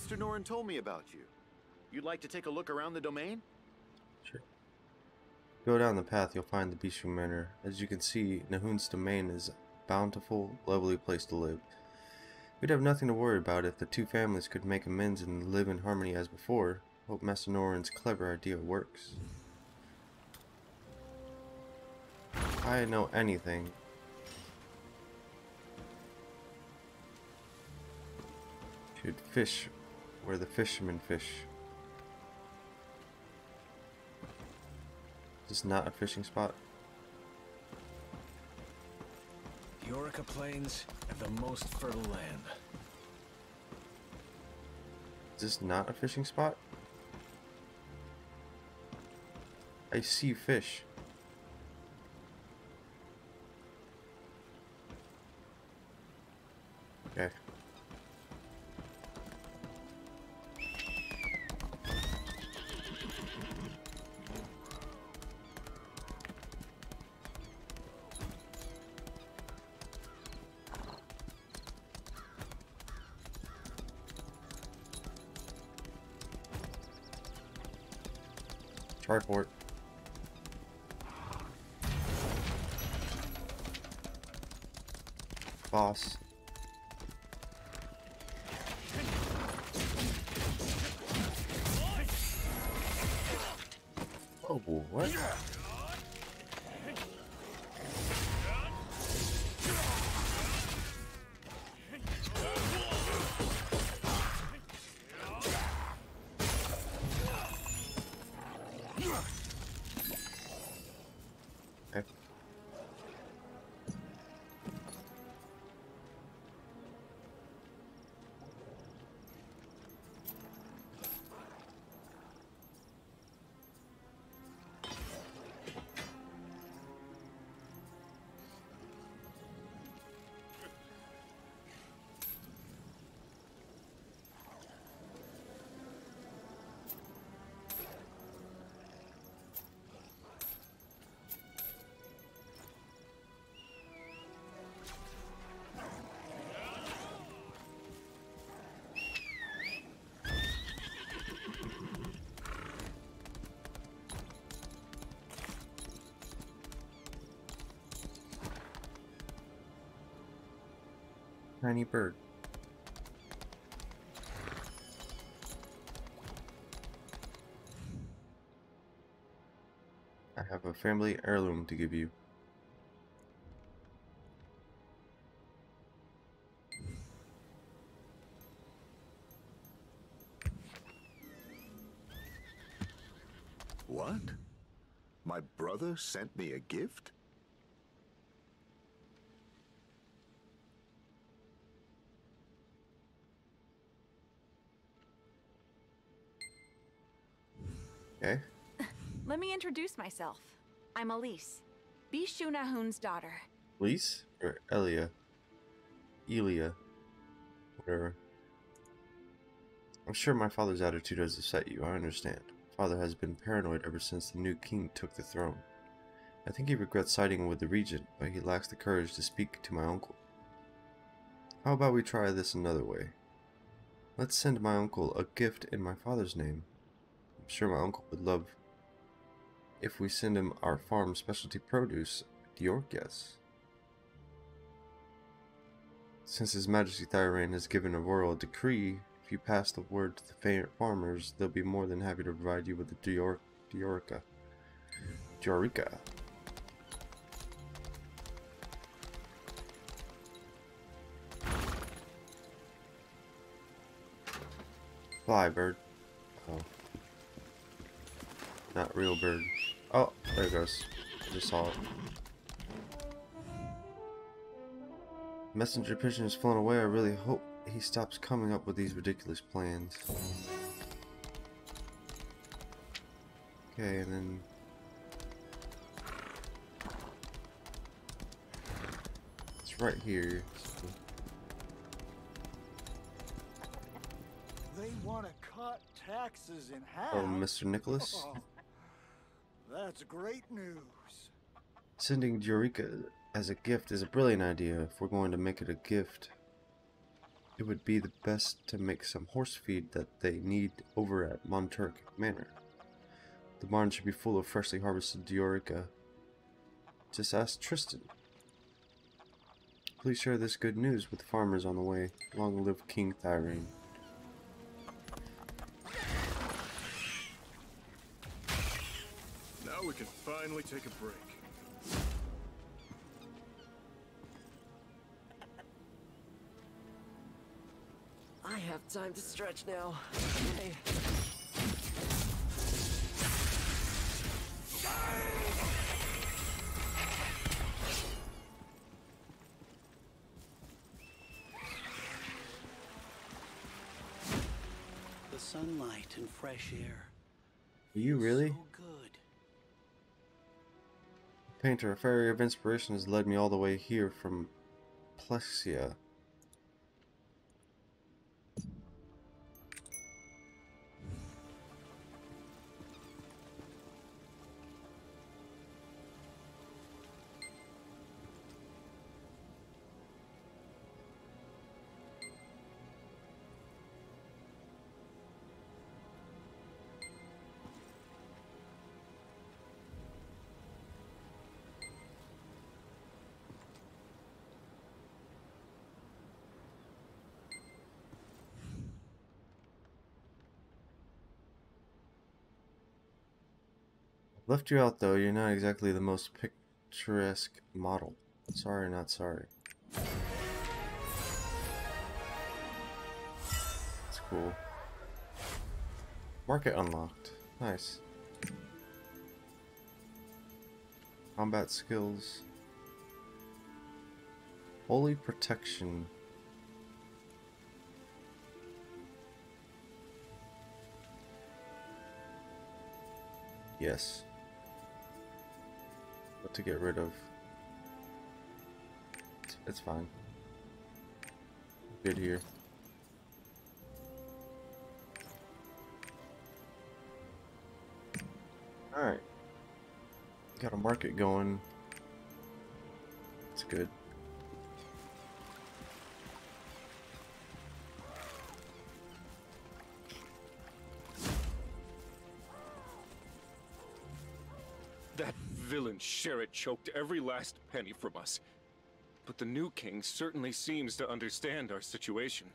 Master Norin told me about you. You'd like to take a look around the domain? Sure. Go down the path, you'll find the Bishu Manor. As you can see, Nahun's domain is a bountiful, lovely place to live. We'd have nothing to worry about if the two families could make amends and live in harmony as before. Hope Master Norin's clever idea works. I know anything. Should fish where the fishermen fish. Is this not a fishing spot? Diorika Plains have the most fertile land. Is this not a fishing spot? I see fish. Tiny bird. I have a family heirloom to give you. What? My brother sent me a gift? Introduce myself. I'm Elise, Bishu Nahun's daughter. Elise or Elia? Elia. Whatever. I'm sure my father's attitude has upset you, I understand. Father has been paranoid ever since the new king took the throne. I think he regrets siding with the regent, but he lacks the courage to speak to my uncle. How about we try this another way? Let's send my uncle a gift in my father's name. I'm sure my uncle would love if we send him our farm specialty produce, guess. Since His Majesty Thirain has given a royal decree, if you pass the word to the fa- farmers, they'll be more than happy to provide you with the Dior Diorica. Diorica. Fly, bird. Oh. Not real bird. Oh, there it goes. I just saw it. Messenger pigeon has flown away. I really hope he stops coming up with these ridiculous plans. Okay, and then... It's right here. They want to cut taxes in oh, half. Oh, Mr. Nicholas? That's great news. Sending Diorica as a gift is a brilliant idea. If we're going to make it a gift, it would be the best to make some horse feed that they need over at Monturk Manor. The barn should be full of freshly harvested Diorica. Just ask Tristan. Please share this good news with farmers on the way. Long live King Thirain. We finally take a break. I have time to stretch now. Hey. The sunlight and fresh air. Are you really? Good. Painter, a fairy of inspiration has led me all the way here from Plexia. Left you out though, you're not exactly the most picturesque model. Sorry, not sorry. That's cool. Market unlocked. Nice. Combat skills. Holy protection. Yes. To get rid of. It's, it's fine. Good here. Alright. Got a market going. Sherrod choked every last penny from us. but the new king certainly seems to understand our situation.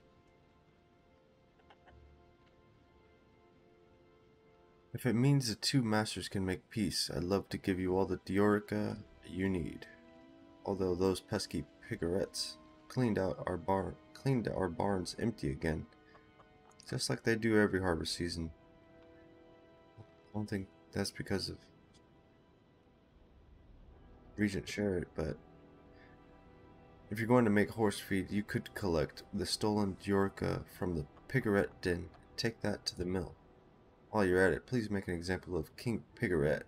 If it means the two masters can make peace, I'd love to give you all the Diorika you need. Although those pesky pigarettes cleaned out our barn cleaned our barns empty again. Just like they do every harvest season. I don't think that's because of Regent Sherrod, but if you're going to make horse feed, you could collect the stolen Diorika from the Pigaret Den. Take that to the mill. While you're at it, please make an example of King Pigaret,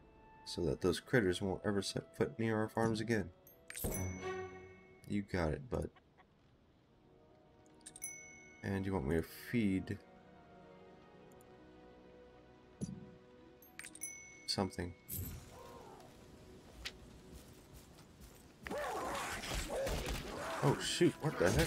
so that those critters won't ever set foot near our farms again. You got it, bud. And you want me to feed something. Oh shoot, what the heck?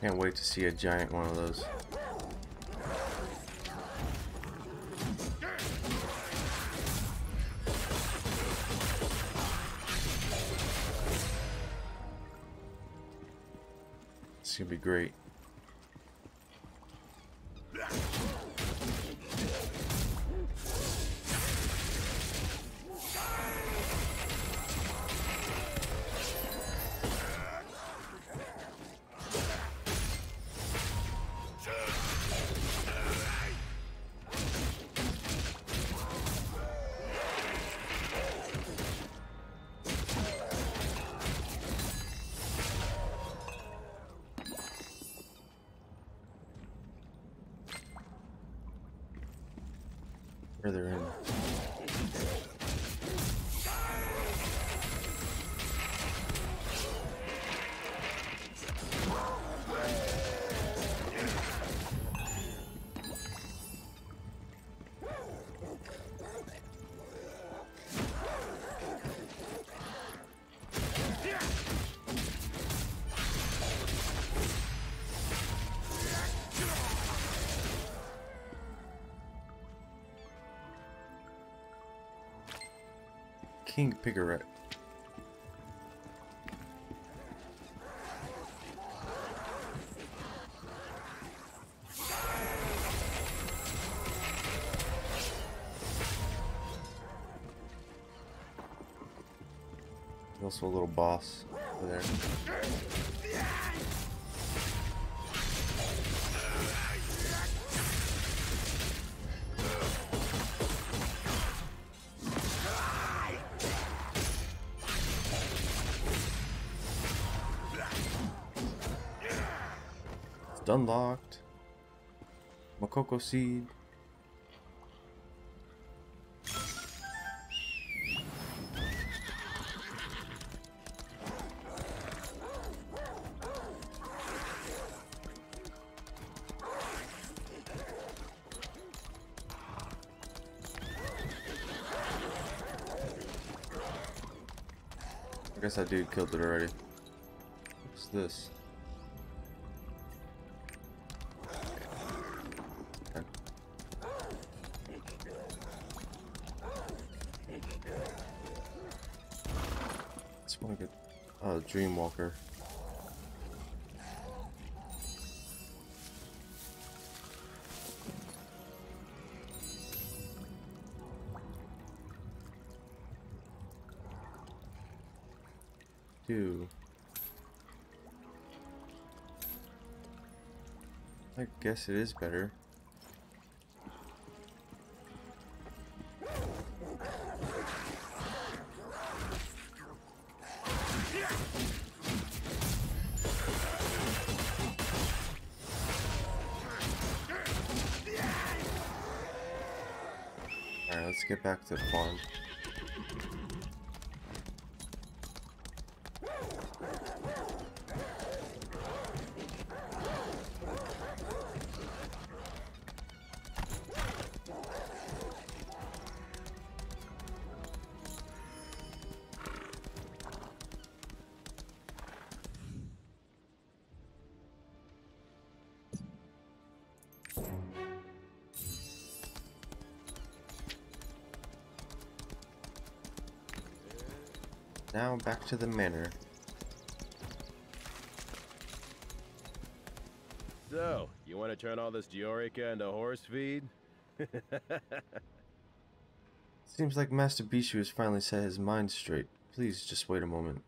Can't wait to see a giant one of those. Great. King Pigaret. Also a little boss over there. Unlocked. Mokoko seed. I guess that dude killed it already. What's this? Dreamwalker. Do I guess it is better. Farm. Back to the manor. So, you want to turn all this Diorika into horse feed? Seems like Master Bishu has finally set his mind straight. Please just wait a moment.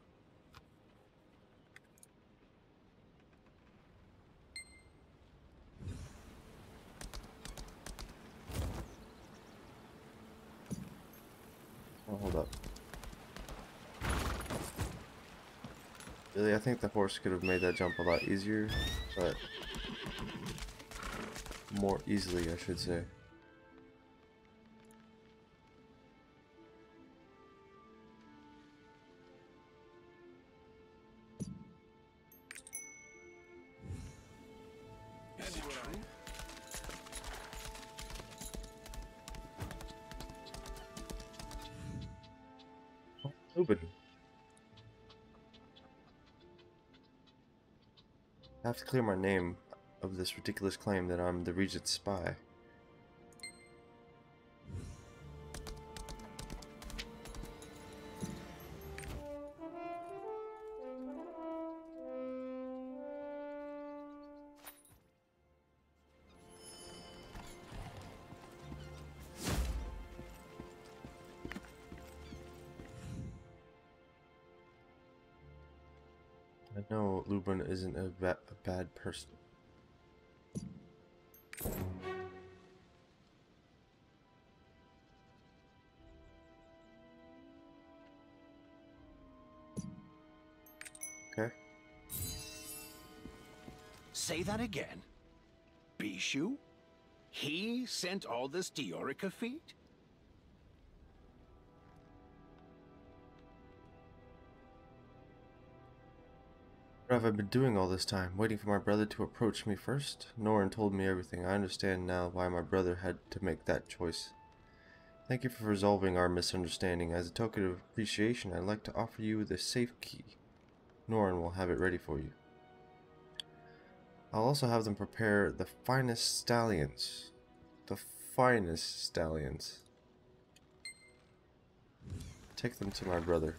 Oh, hold up. Horse could have made that jump a lot easier, but more easily, I should say. Clear my name of this ridiculous claim that I'm the Regent's spy. I know isn't a bad person. Okay. Say that again. Bishu? He sent all this Diorika feed? What have I been doing all this time? Waiting for my brother to approach me first? Norin told me everything. I understand now why my brother had to make that choice. Thank you for resolving our misunderstanding. As a token of appreciation, I'd like to offer you the safe key. Norin will have it ready for you. I'll also have them prepare the finest stallions. The finest stallions. Take them to my brother.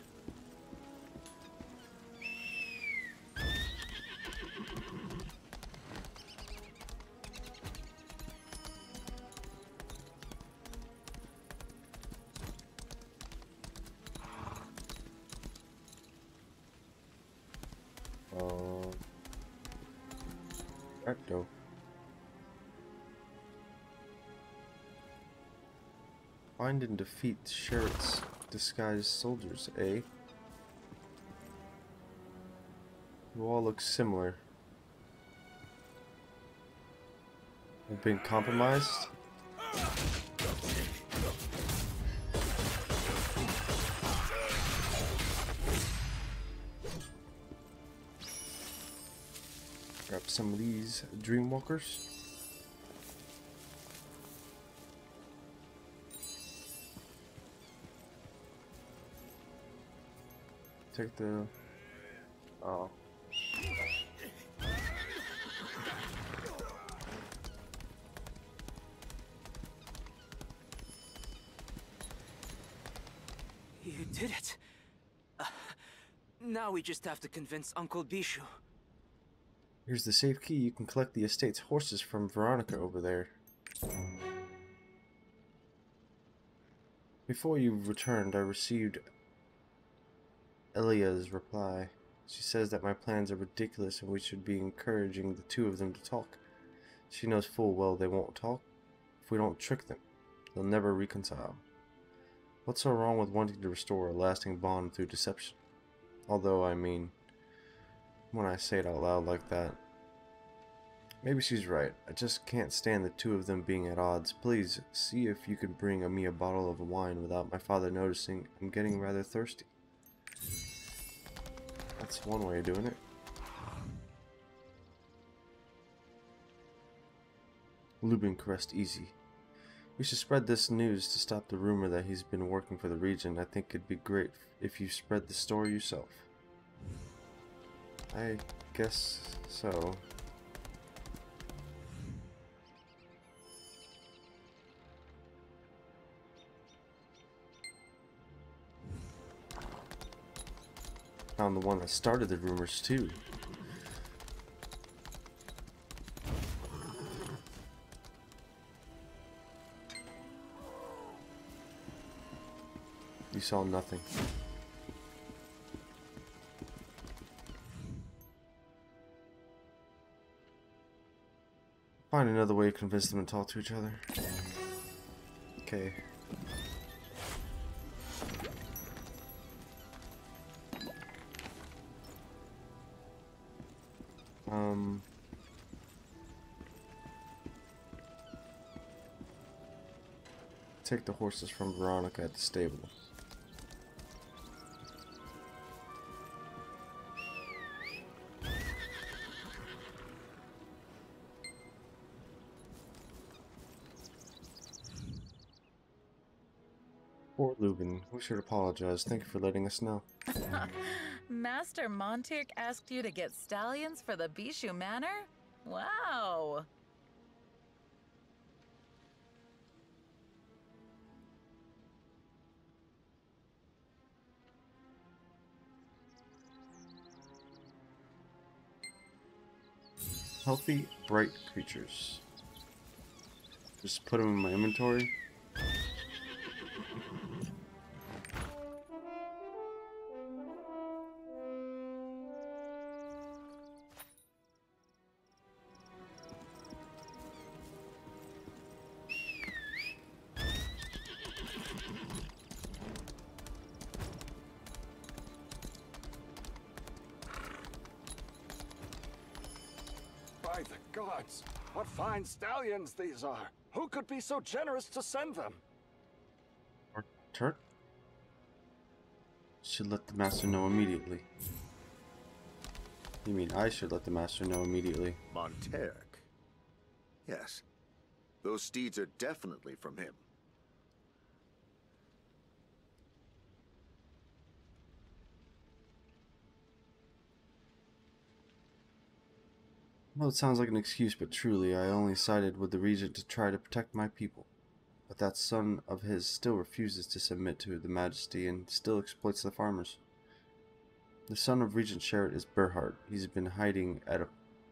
Find and defeat Sherrod's disguised soldiers, eh? You all look similar. Have been compromised? Grab some of these Dreamwalkers. Take the... Oh. You did it. Uh, now we just have to convince Uncle Bishu. Here's the safe key. You can collect the estate's horses from Veronica over there. Before you returned, I received Elia's reply. She says that my plans are ridiculous and we should be encouraging the two of them to talk. She knows full well they won't talk if we don't trick them. They'll never reconcile. What's so wrong with wanting to restore a lasting bond through deception? Although, I mean, when I say it out loud like that. Maybe she's right. I just can't stand the two of them being at odds. Please, see if you can bring me a bottle of wine without my father noticing. I'm getting rather thirsty. That's one way of doing it. Lubin caressed Easy. We should spread this news to stop the rumor that he's been working for the region. I think it'd be great if you spread the story yourself. I guess so. Found the one that started the rumors too. You saw nothing. Find another way to convince them to talk to each other. Okay. Um. Take the horses from Veronica at the stable. Poor Lubin, we should apologize. Thank you for letting us know. Master Montirk asked you to get stallions for the Bishu Manor? Wow. Healthy, bright creatures. Just put them in my inventory. Fine these are! Who could be so generous to send them? Or Turk? Should let the master know immediately. You mean I should let the master know immediately? Monterk. Yes. Those steeds are definitely from him. Well, it sounds like an excuse, but truly, I only sided with the regent to try to protect my people. But that son of his still refuses to submit to the majesty and still exploits the farmers. The son of Regent Sherrod is Berhard. He's been hiding at a,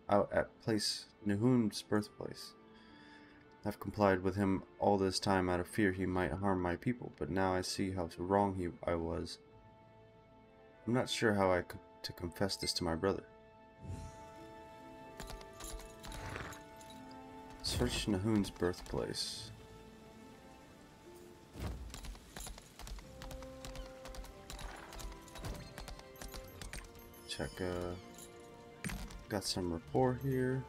out at place Nahun's birthplace. I've complied with him all this time out of fear he might harm my people, but now I see how wrong he I was. I'm not sure how I could to confess this to my brother. Search Nahun's birthplace. Check, uh, got some rapport here.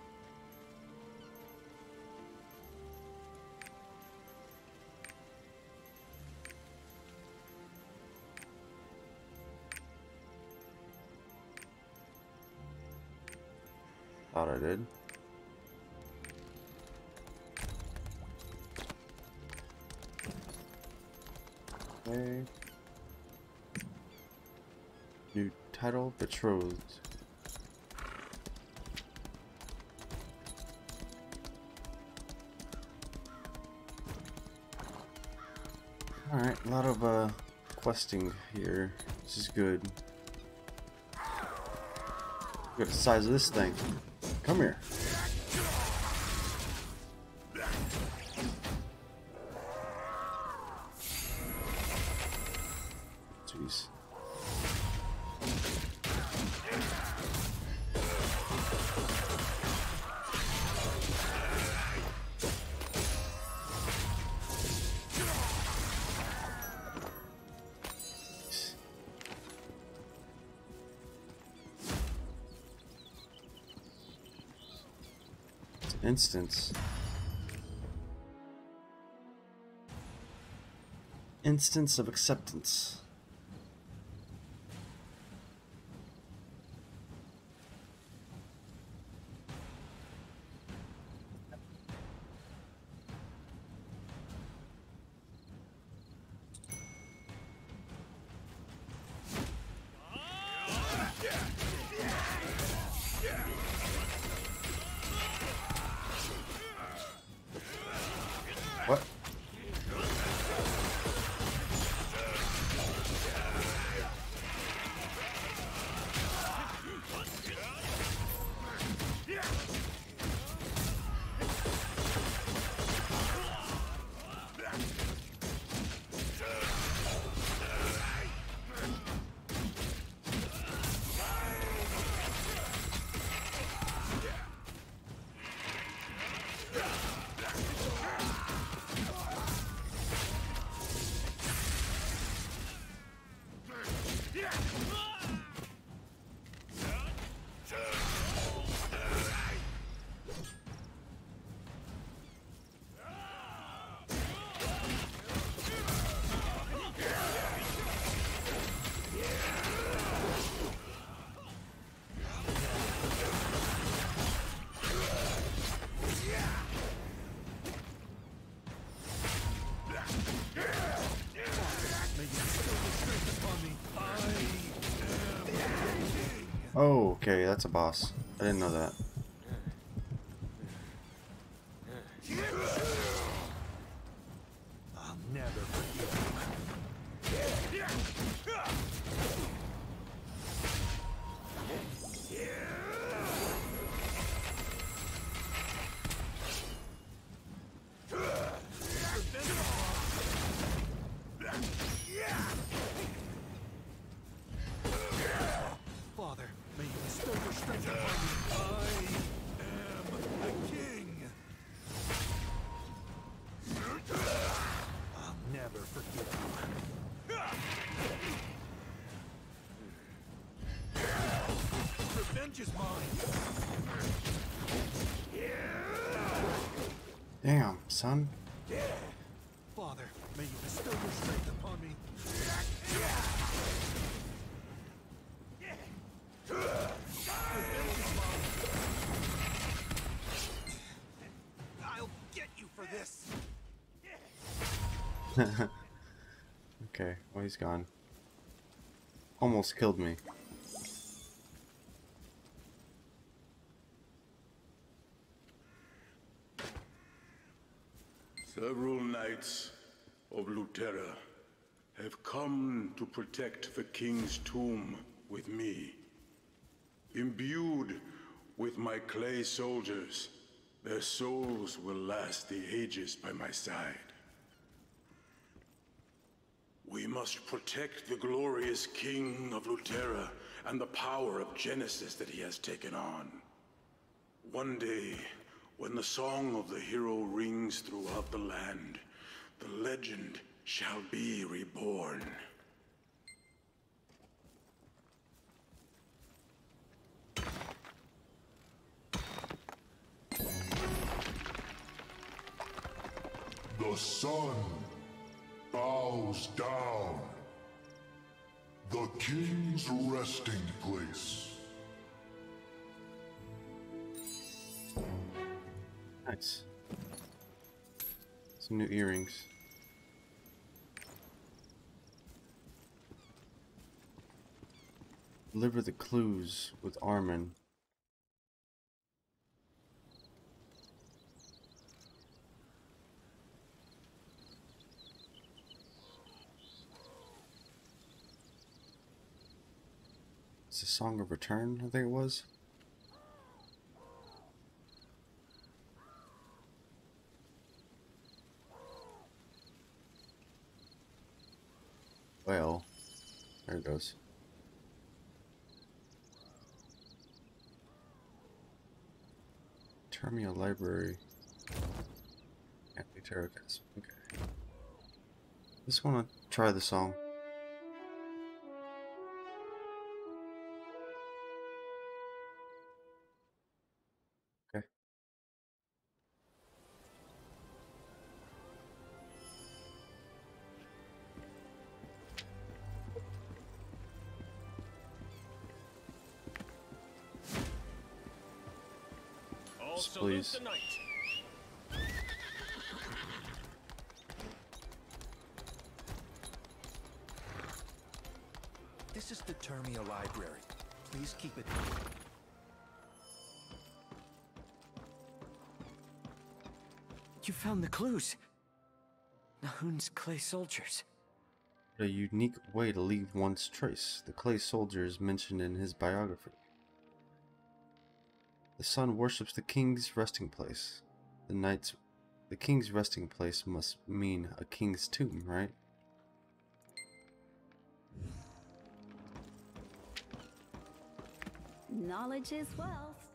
Thought I did. Okay. New title, betrothed. Alright, a lot of uh, questing here. This is good. Look at the size of this thing. Come here. Instance. Instance of acceptance. Okay, that's a boss. I didn't know that. okay, well he's gone. Almost killed me. Several knights of Luterra have come to protect the king's tomb with me. Imbued with my clay soldiers, their souls will last the ages by my side. We must protect the glorious king of Luterra and the power of Genesis that he has taken on. One day, when the song of the hero rings throughout the land, the legend shall be reborn. The sun bows down. The king's resting place. Nice. Some new earrings. Deliver the clues with Armin. It's a Song of Return, I think it was. Well, there it goes. Termia Library. Terracas. Okay. Just want to try the song. All Yes, salute please. the knight. This is the Termia Library. Please keep it. You found the clues. Nahun's clay soldiers. A unique way to leave one's trace, the clay soldiers mentioned in his biography. The sun worships the king's resting place. The knight's the king's resting place must mean a king's tomb, right? Knowledge is wealth.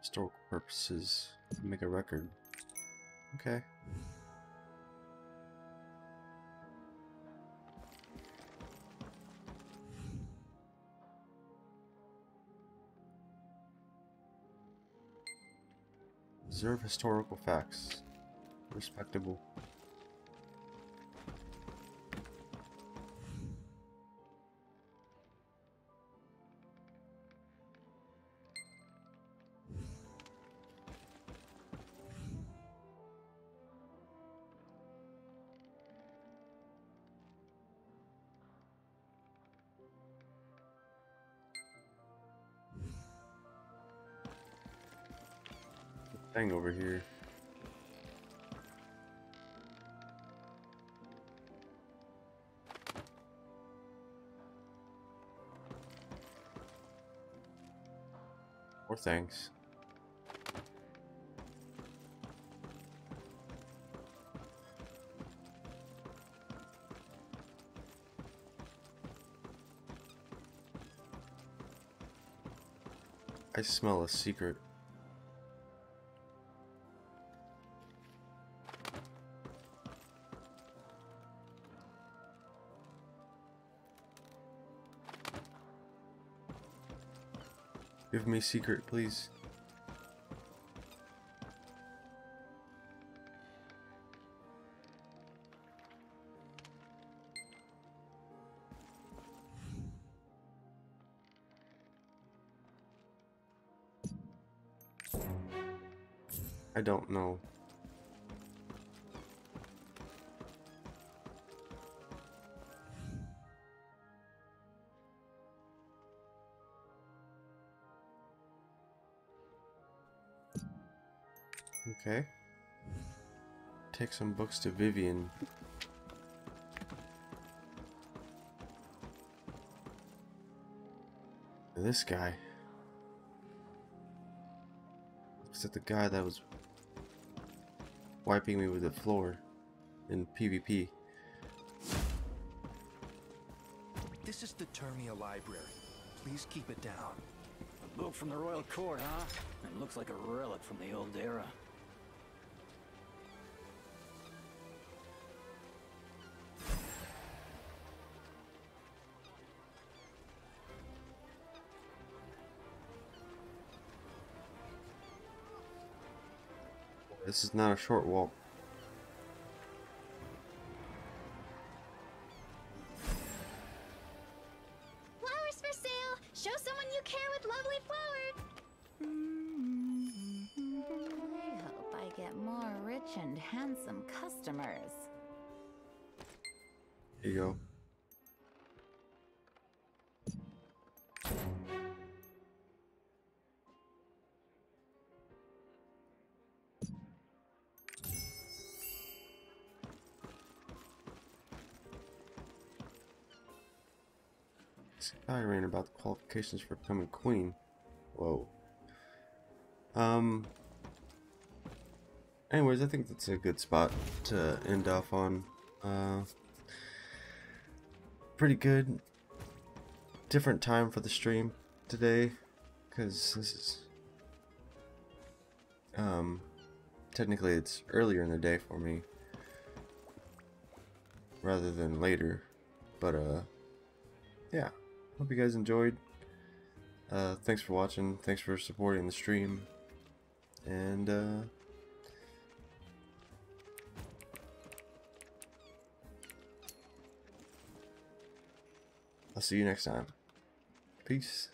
Historical purposes, make a record. Okay. Observe historical facts. Respectable. Here. Or thanks. I smell a secret. Give me secret, please. I don't know. Okay. Take some books to Vivian. This guy. Looks like the guy that was wiping me with the floor in PvP. This is the Termia Library. Please keep it down. A book from the royal court, huh? It looks like a relic from the old era. This is not a short walk. For becoming queen. Whoa. Um. Anyways, I think that's a good spot to end off on. Uh, pretty good. Different time for the stream today, because this is um technically it's earlier in the day for me rather than later. But uh, yeah. Hope you guys enjoyed. Uh, thanks for watching. Thanks for supporting the stream. And, uh, I'll see you next time. Peace.